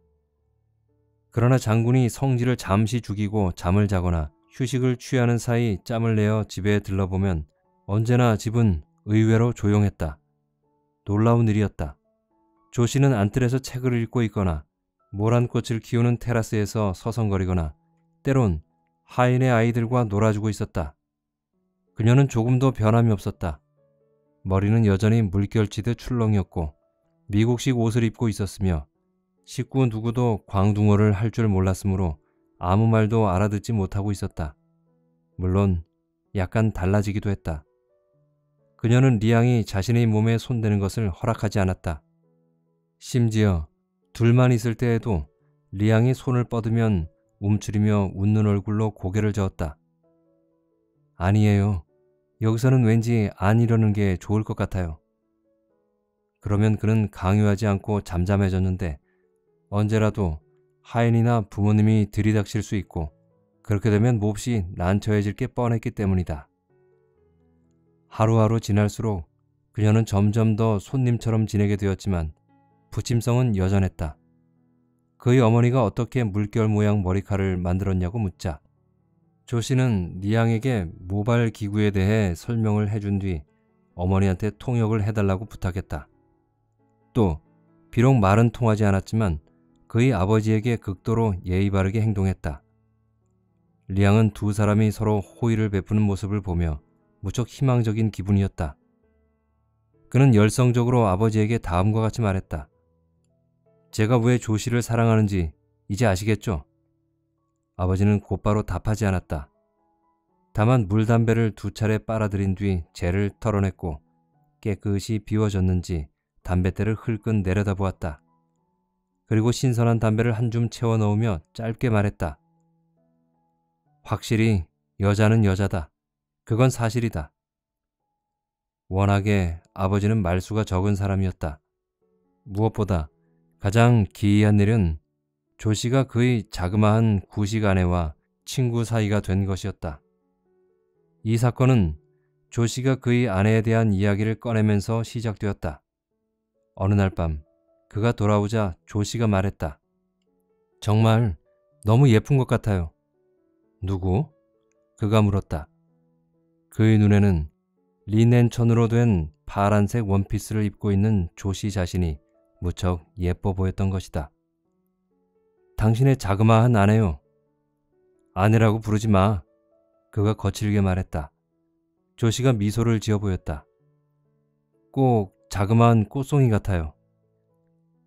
그러나 장군이 성질을 잠시 죽이고 잠을 자거나 휴식을 취하는 사이 짬을 내어 집에 들러보면 언제나 집은 의외로 조용했다. 놀라운 일이었다. 조 씨는 안뜰에서 책을 읽고 있거나 모란꽃을 키우는 테라스에서 서성거리거나 때론 하인의 아이들과 놀아주고 있었다. 그녀는 조금도 변함이 없었다. 머리는 여전히 물결치듯 출렁이었고 미국식 옷을 입고 있었으며 식구 누구도 광둥어를 할 줄 몰랐으므로 아무 말도 알아듣지 못하고 있었다. 물론 약간 달라지기도 했다. 그녀는 리앙이 자신의 몸에 손대는 것을 허락하지 않았다. 심지어 둘만 있을 때에도 리앙이 손을 뻗으면 움츠리며 웃는 얼굴로 고개를 저었다. 아니에요. 여기서는 왠지 안 이러는 게 좋을 것 같아요. 그러면 그는 강요하지 않고 잠잠해졌는데 언제라도 하인이나 부모님이 들이닥칠 수 있고 그렇게 되면 몹시 난처해질 게 뻔했기 때문이다. 하루하루 지날수록 그녀는 점점 더 손님처럼 지내게 되었지만 부침성은 여전했다. 그의 어머니가 어떻게 물결 모양 머리칼을 만들었냐고 묻자 조 씨는 리앙에게 모발 기구에 대해 설명을 해준 뒤 어머니한테 통역을 해달라고 부탁했다. 또 비록 말은 통하지 않았지만 그의 아버지에게 극도로 예의 바르게 행동했다. 리앙은 두 사람이 서로 호의를 베푸는 모습을 보며 무척 희망적인 기분이었다. 그는 열성적으로 아버지에게 다음과 같이 말했다. 제가 왜 조씨를 사랑하는지 이제 아시겠죠? 아버지는 곧바로 답하지 않았다. 다만 물담배를 두 차례 빨아들인 뒤 재를 털어냈고 깨끗이 비워졌는지 담뱃대를 흘끈 내려다보았다. 그리고 신선한 담배를 한 줌 채워 넣으며 짧게 말했다. 확실히 여자는 여자다. 그건 사실이다. 워낙에 아버지는 말수가 적은 사람이었다. 무엇보다 가장 기이한 일은 조 씨가 그의 자그마한 구식 아내와 친구 사이가 된 것이었다. 이 사건은 조 씨가 그의 아내에 대한 이야기를 꺼내면서 시작되었다. 어느 날 밤 그가 돌아오자 조 씨가 말했다. 정말 너무 예쁜 것 같아요. 누구? 그가 물었다. 그의 눈에는 리넨천으로 된 파란색 원피스를 입고 있는 조씨 자신이 무척 예뻐 보였던 것이다. 당신의 자그마한 아내요. 아내라고 부르지 마. 그가 거칠게 말했다. 조씨가 미소를 지어 보였다. 꼭 자그마한 꽃송이 같아요.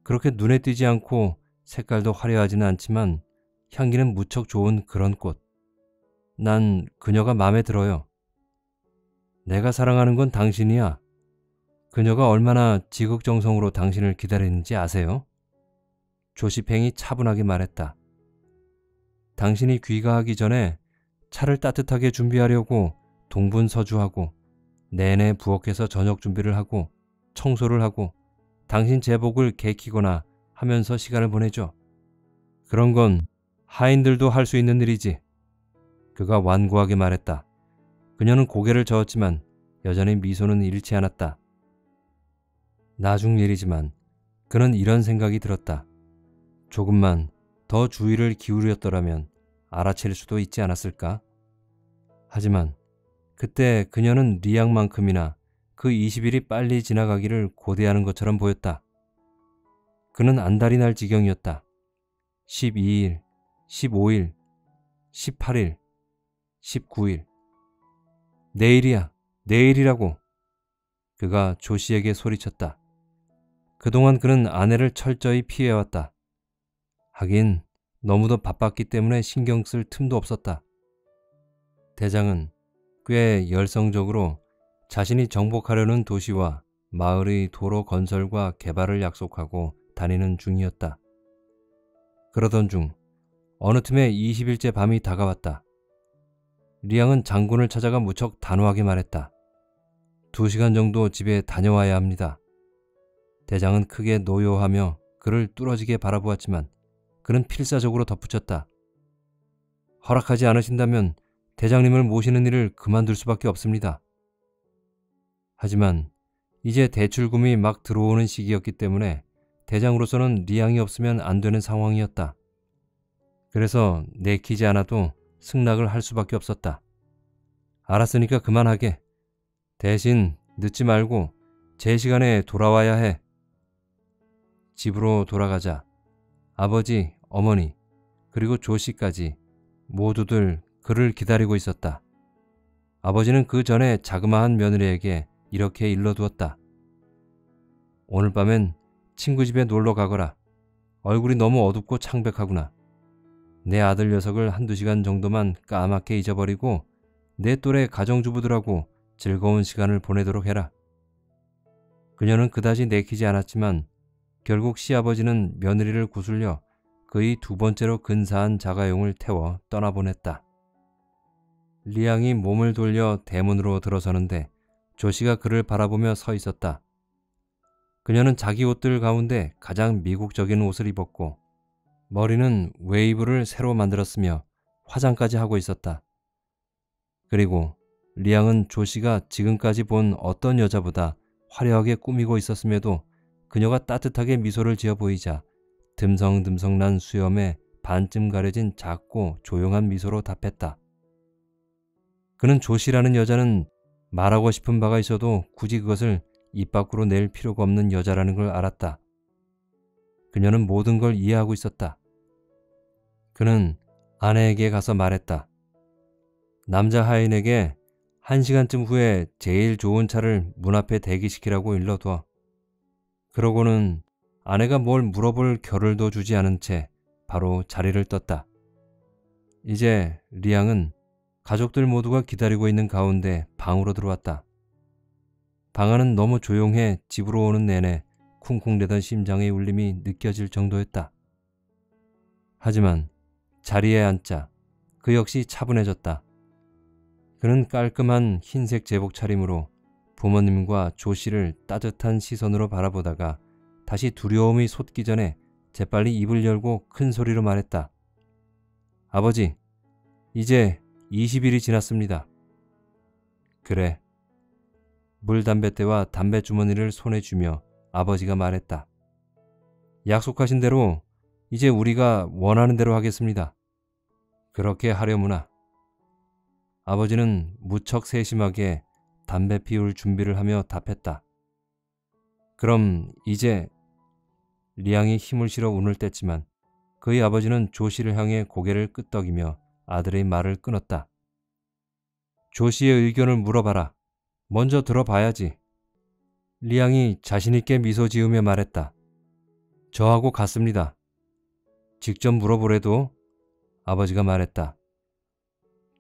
그렇게 눈에 띄지 않고 색깔도 화려하지는 않지만 향기는 무척 좋은 그런 꽃. 난 그녀가 마음에 들어요. 내가 사랑하는 건 당신이야. 그녀가 얼마나 지극정성으로 당신을 기다리는지 아세요? 조시팽이 차분하게 말했다. 당신이 귀가하기 전에 차를 따뜻하게 준비하려고 동분서주하고 내내 부엌에서 저녁 준비를 하고 청소를 하고 당신 제복을 개키거나 하면서 시간을 보내죠. 그런 건 하인들도 할 수 있는 일이지. 그가 완고하게 말했다. 그녀는 고개를 저었지만 여전히 미소는 잃지 않았다. 나중 일이지만 그는 이런 생각이 들었다. 조금만 더 주의를 기울였더라면 알아챌 수도 있지 않았을까? 하지만 그때 그녀는 리양만큼이나 그 20일이 빨리 지나가기를 고대하는 것처럼 보였다. 그는 안달이 날 지경이었다. 12일, 15일, 18일, 19일. 내일이야, 내일이라고. 그가 조 씨에게 소리쳤다. 그동안 그는 아내를 철저히 피해왔다. 하긴 너무도 바빴기 때문에 신경 쓸 틈도 없었다. 대장은 꽤 열성적으로 자신이 정복하려는 도시와 마을의 도로 건설과 개발을 약속하고 다니는 중이었다. 그러던 중 어느 틈에 20일째 밤이 다가왔다. 리앙은 장군을 찾아가 무척 단호하게 말했다. 두 시간 정도 집에 다녀와야 합니다. 대장은 크게 노여하며 그를 뚫어지게 바라보았지만 그는 필사적으로 덧붙였다. 허락하지 않으신다면 대장님을 모시는 일을 그만둘 수밖에 없습니다. 하지만 이제 대출금이 막 들어오는 시기였기 때문에 대장으로서는 리양이 없으면 안 되는 상황이었다. 그래서 내키지 않아도 승낙을 할 수밖에 없었다. 알았으니까 그만하게. 대신 늦지 말고 제 시간에 돌아와야 해. 집으로 돌아가자 아버지, 어머니, 그리고 조 씨까지 모두들 그를 기다리고 있었다. 아버지는 그 전에 자그마한 며느리에게 이렇게 일러두었다. 오늘 밤엔 친구 집에 놀러 가거라. 얼굴이 너무 어둡고 창백하구나. 내 아들 녀석을 한두 시간 정도만 까맣게 잊어버리고 내 또래 가정주부들하고 즐거운 시간을 보내도록 해라. 그녀는 그다지 내키지 않았지만 결국 시아버지는 며느리를 구슬려 그의 두 번째로 근사한 자가용을 태워 떠나보냈다. 리앙이 몸을 돌려 대문으로 들어서는데 조시가 그를 바라보며 서 있었다. 그녀는 자기 옷들 가운데 가장 미국적인 옷을 입었고 머리는 웨이브를 새로 만들었으며 화장까지 하고 있었다. 그리고 리앙은 조시가 지금까지 본 어떤 여자보다 화려하게 꾸미고 있었음에도 그녀가 따뜻하게 미소를 지어 보이자 듬성듬성 난 수염에 반쯤 가려진 작고 조용한 미소로 답했다. 그는 조씨라는 여자는 말하고 싶은 바가 있어도 굳이 그것을 입 밖으로 낼 필요가 없는 여자라는 걸 알았다. 그녀는 모든 걸 이해하고 있었다. 그는 아내에게 가서 말했다. 남자 하인에게 한 시간쯤 후에 제일 좋은 차를 문 앞에 대기시키라고 일러둬. 그러고는 아내가 뭘 물어볼 겨를도 주지 않은 채 바로 자리를 떴다. 이제 리앙은 가족들 모두가 기다리고 있는 가운데 방으로 들어왔다. 방 안은 너무 조용해 집으로 오는 내내 쿵쿵대던 심장의 울림이 느껴질 정도였다. 하지만 자리에 앉자 그 역시 차분해졌다. 그는 깔끔한 흰색 제복 차림으로 부모님과 조 씨를 따뜻한 시선으로 바라보다가 다시 두려움이 솟기 전에 재빨리 입을 열고 큰 소리로 말했다. 아버지, 이제 20일이 지났습니다. 그래. 물담뱃대와 담배 주머니를 손에 쥐며 아버지가 말했다. 약속하신 대로 이제 우리가 원하는 대로 하겠습니다. 그렇게 하려무나. 아버지는 무척 세심하게 담배 피울 준비를 하며 답했다. 그럼 이제 리앙이 힘을 실어 운을 뗐지만 그의 아버지는 조 씨를 향해 고개를 끄덕이며 아들의 말을 끊었다. 조 씨의 의견을 물어봐라. 먼저 들어봐야지. 리앙이 자신있게 미소 지으며 말했다. 저하고 같습니다. 직접 물어보래도 아버지가 말했다.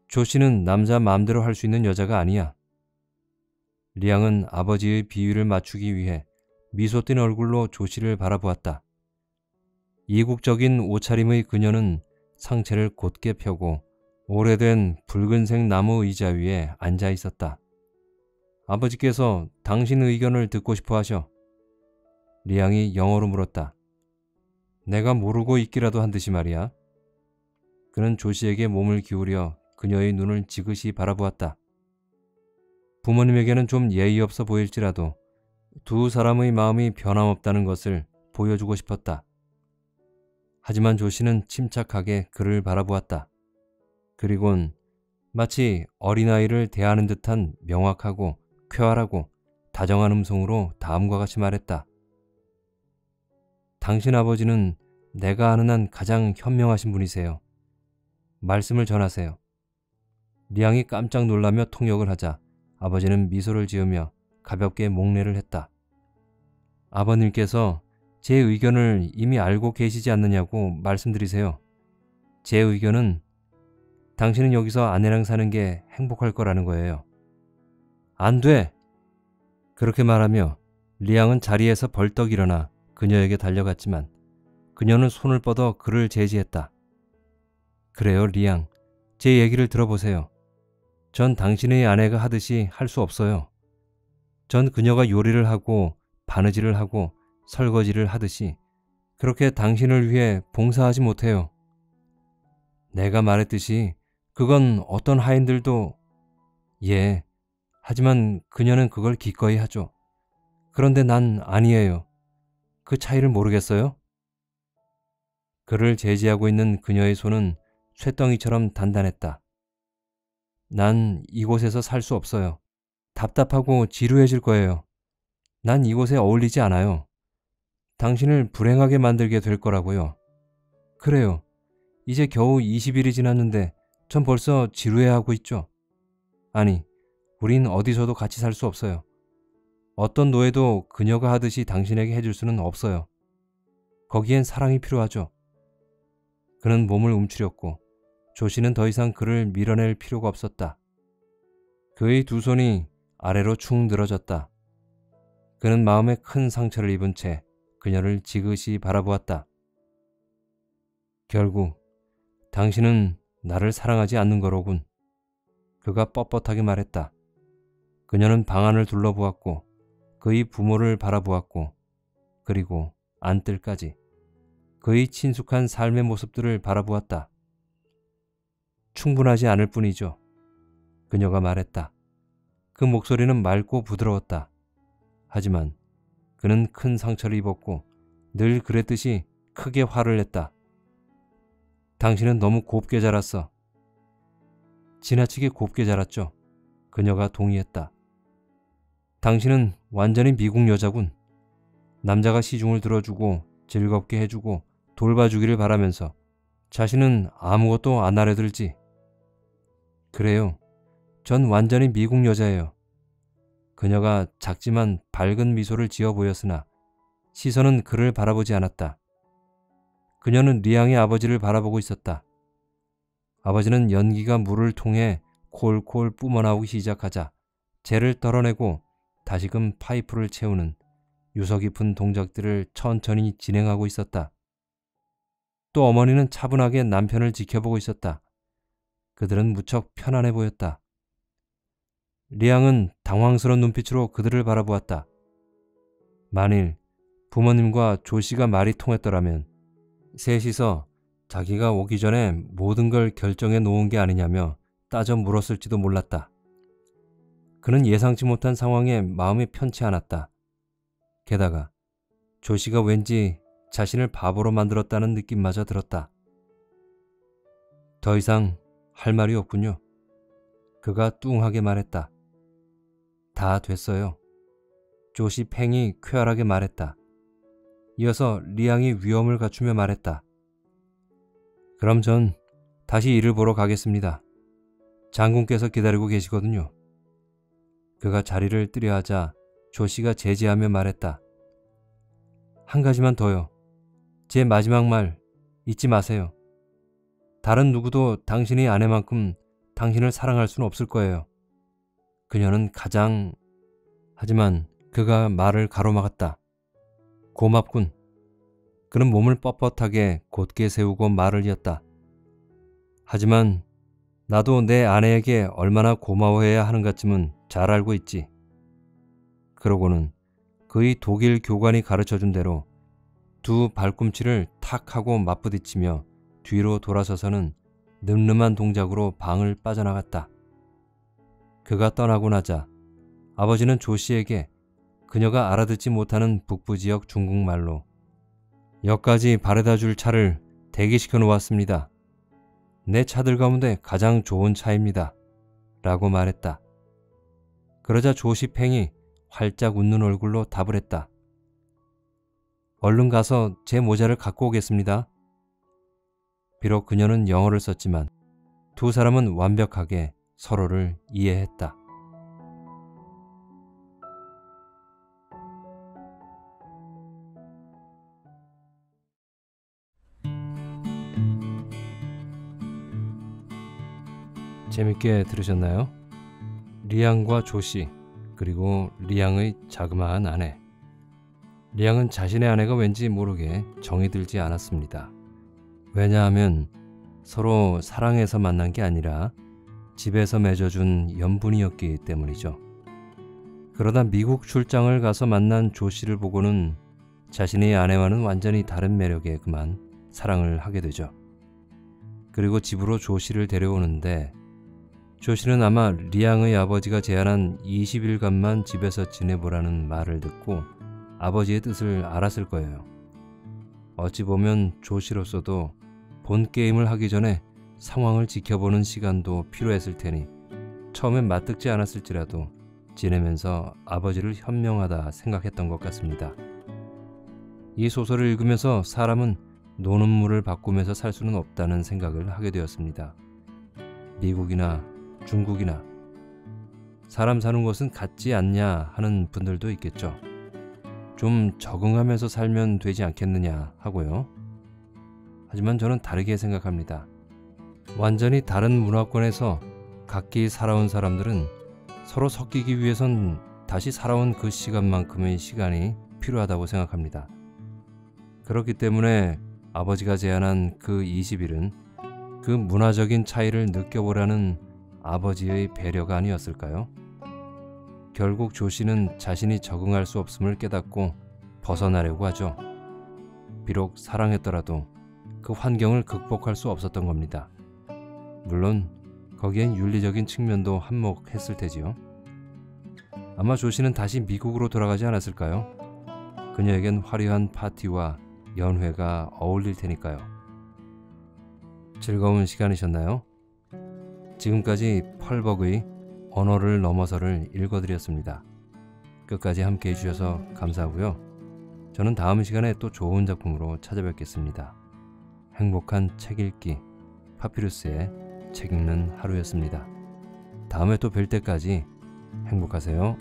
조 씨는 남자 마음대로 할 수 있는 여자가 아니야. 리앙은 아버지의 비위를 맞추기 위해 미소 띤 얼굴로 조 씨를 바라보았다. 이국적인 옷차림의 그녀는 상체를 곧게 펴고 오래된 붉은색 나무 의자 위에 앉아 있었다. 아버지께서 당신 의견을 듣고 싶어 하셔. 리앙이 영어로 물었다. 내가 모르고 있기라도 한 듯이 말이야. 그는 조씨에게 몸을 기울여 그녀의 눈을 지그시 바라보았다. 부모님에게는 좀 예의 없어 보일지라도 두 사람의 마음이 변함없다는 것을 보여주고 싶었다. 하지만 조씨는 침착하게 그를 바라보았다. 그리곤 마치 어린아이를 대하는 듯한 명확하고 쾌활하고 다정한 음성으로 다음과 같이 말했다. 당신 아버지는 내가 아는 한 가장 현명하신 분이세요. 말씀을 전하세요. 리앙이 깜짝 놀라며 통역을 하자 아버지는 미소를 지으며 가볍게 목례를 했다. 아버님께서 제 의견을 이미 알고 계시지 않느냐고 말씀드리세요. 제 의견은 당신은 여기서 아내랑 사는 게 행복할 거라는 거예요. 안 돼! 그렇게 말하며 리앙은 자리에서 벌떡 일어나 그녀에게 달려갔지만 그녀는 손을 뻗어 그를 제지했다. 그래요, 리앙. 제 얘기를 들어보세요. 전 당신의 아내가 하듯이 할 수 없어요. 전 그녀가 요리를 하고 바느질을 하고 설거지를 하듯이 그렇게 당신을 위해 봉사하지 못해요. 내가 말했듯이 그건 어떤 하인들도 예. 하지만 그녀는 그걸 기꺼이 하죠. 그런데 난 아니에요. 그 차이를 모르겠어요? 그를 제지하고 있는 그녀의 손은 쇠덩이처럼 단단했다. 난 이곳에서 살 수 없어요. 답답하고 지루해질 거예요. 난 이곳에 어울리지 않아요. 당신을 불행하게 만들게 될 거라고요. 그래요. 이제 겨우 20일이 지났는데 전 벌써 지루해하고 있죠. 아니, 우린 어디서도 같이 살 수 없어요. 어떤 노예도 그녀가 하듯이 당신에게 해줄 수는 없어요. 거기엔 사랑이 필요하죠. 그는 몸을 움츠렸고 조씨는 더 이상 그를 밀어낼 필요가 없었다. 그의 두 손이 아래로 축 늘어졌다. 그는 마음에 큰 상처를 입은 채 그녀를 지그시 바라보았다. 결국 당신은 나를 사랑하지 않는 거로군. 그가 뻣뻣하게 말했다. 그녀는 방안을 둘러보았고 그의 부모를 바라보았고 그리고 안뜰까지 그의 친숙한 삶의 모습들을 바라보았다. 충분하지 않을 뿐이죠. 그녀가 말했다. 그 목소리는 맑고 부드러웠다. 하지만 그는 큰 상처를 입었고 늘 그랬듯이 크게 화를 냈다. 당신은 너무 곱게 자랐어. 지나치게 곱게 자랐죠. 그녀가 동의했다. 당신은 완전히 미국 여자군. 남자가 시중을 들어주고 즐겁게 해주고 돌봐주기를 바라면서 자신은 아무것도 안 하려들지. 그래요. 전 완전히 미국 여자예요. 그녀가 작지만 밝은 미소를 지어 보였으나 시선은 그를 바라보지 않았다. 그녀는 리앙의 아버지를 바라보고 있었다. 아버지는 연기가 물을 통해 콜콜 뿜어나오기 시작하자 재를 떨어내고 다시금 파이프를 채우는 유서 깊은 동작들을 천천히 진행하고 있었다. 또 어머니는 차분하게 남편을 지켜보고 있었다. 그들은 무척 편안해 보였다. 리앙은 당황스러운 눈빛으로 그들을 바라보았다. 만일 부모님과 조 씨가 말이 통했더라면 셋이서 자기가 오기 전에 모든 걸 결정해 놓은 게 아니냐며 따져 물었을지도 몰랐다. 그는 예상치 못한 상황에 마음이 편치 않았다. 게다가 조 씨가 왠지 자신을 바보로 만들었다는 느낌마저 들었다. 더 이상 할 말이 없군요. 그가 뚱하게 말했다. 다 됐어요. 조시 팽이 쾌활하게 말했다. 이어서 리앙이 위험을 갖추며 말했다. 그럼 전 다시 일을 보러 가겠습니다. 장군께서 기다리고 계시거든요. 그가 자리를 뜨려 하자 조씨가 제지하며 말했다. 한 가지만 더요. 제 마지막 말 잊지 마세요. 다른 누구도 당신의 아내만큼 당신을 사랑할 수는 없을 거예요. 그녀는 가장 하지만 그가 말을 가로막았다. 고맙군. 그는 몸을 뻣뻣하게 곧게 세우고 말을 이었다. 하지만 나도 내 아내에게 얼마나 고마워해야 하는 것쯤은 잘 알고 있지. 그러고는 그의 독일 교관이 가르쳐준 대로 두 발꿈치를 탁 하고 맞부딪히며 뒤로 돌아서서는 늠름한 동작으로 방을 빠져나갔다. 그가 떠나고 나자 아버지는 조 씨에게 그녀가 알아듣지 못하는 북부 지역 중국말로 역까지 바래다 줄 차를 대기시켜 놓았습니다. 내 차들 가운데 가장 좋은 차입니다. 라고 말했다. 그러자 조시팽이 활짝 웃는 얼굴로 답을 했다. 얼른 가서 제 모자를 갖고 오겠습니다. 비록 그녀는 영어를 썼지만 두 사람은 완벽하게 서로를 이해했다. 재밌게 들으셨나요? 리앙과 조씨 그리고 리앙의 자그마한 아내 리앙은 자신의 아내가 왠지 모르게 정이 들지 않았습니다. 왜냐하면 서로 사랑해서 만난 게 아니라 집에서 맺어준 연분이었기 때문이죠. 그러다 미국 출장을 가서 만난 조 씨를 보고는 자신의 아내와는 완전히 다른 매력에 그만 사랑을 하게 되죠. 그리고 집으로 조 씨를 데려오는데 조 씨는 아마 리앙의 아버지가 제안한 20일간만 집에서 지내보라는 말을 듣고 아버지의 뜻을 알았을 거예요. 어찌 보면 조 씨로서도 본 게임을 하기 전에 상황을 지켜보는 시간도 필요했을 테니 처음엔 맞듣지 않았을지라도 지내면서 아버지를 현명하다 생각했던 것 같습니다. 이 소설을 읽으면서 사람은 노는 물을 바꾸면서 살 수는 없다는 생각을 하게 되었습니다. 미국이나 중국이나 사람 사는 곳은 같지 않냐 하는 분들도 있겠죠. 좀 적응하면서 살면 되지 않겠느냐 하고요. 하지만 저는 다르게 생각합니다. 완전히 다른 문화권에서 각기 살아온 사람들은 서로 섞이기 위해선 다시 살아온 그 시간만큼의 시간이 필요하다고 생각합니다. 그렇기 때문에 아버지가 제안한 그 20일은 그 문화적인 차이를 느껴보라는 아버지의 배려가 아니었을까요? 결국 조 씨는 자신이 적응할 수 없음을 깨닫고 벗어나려고 하죠. 비록 사랑했더라도 그 환경을 극복할 수 없었던 겁니다. 물론 거기엔 윤리적인 측면도 한몫했을 테지요. 아마 조 씨는 다시 미국으로 돌아가지 않았을까요? 그녀에겐 화려한 파티와 연회가 어울릴 테니까요. 즐거운 시간이셨나요? 지금까지 펄벅의 언어를 넘어서를 읽어드렸습니다. 끝까지 함께 해주셔서 감사하고요. 저는 다음 시간에 또 좋은 작품으로 찾아뵙겠습니다. 행복한 책 읽기 파피루스의 책 읽는 하루였습니다. 다음에 또 뵐 때까지 행복하세요.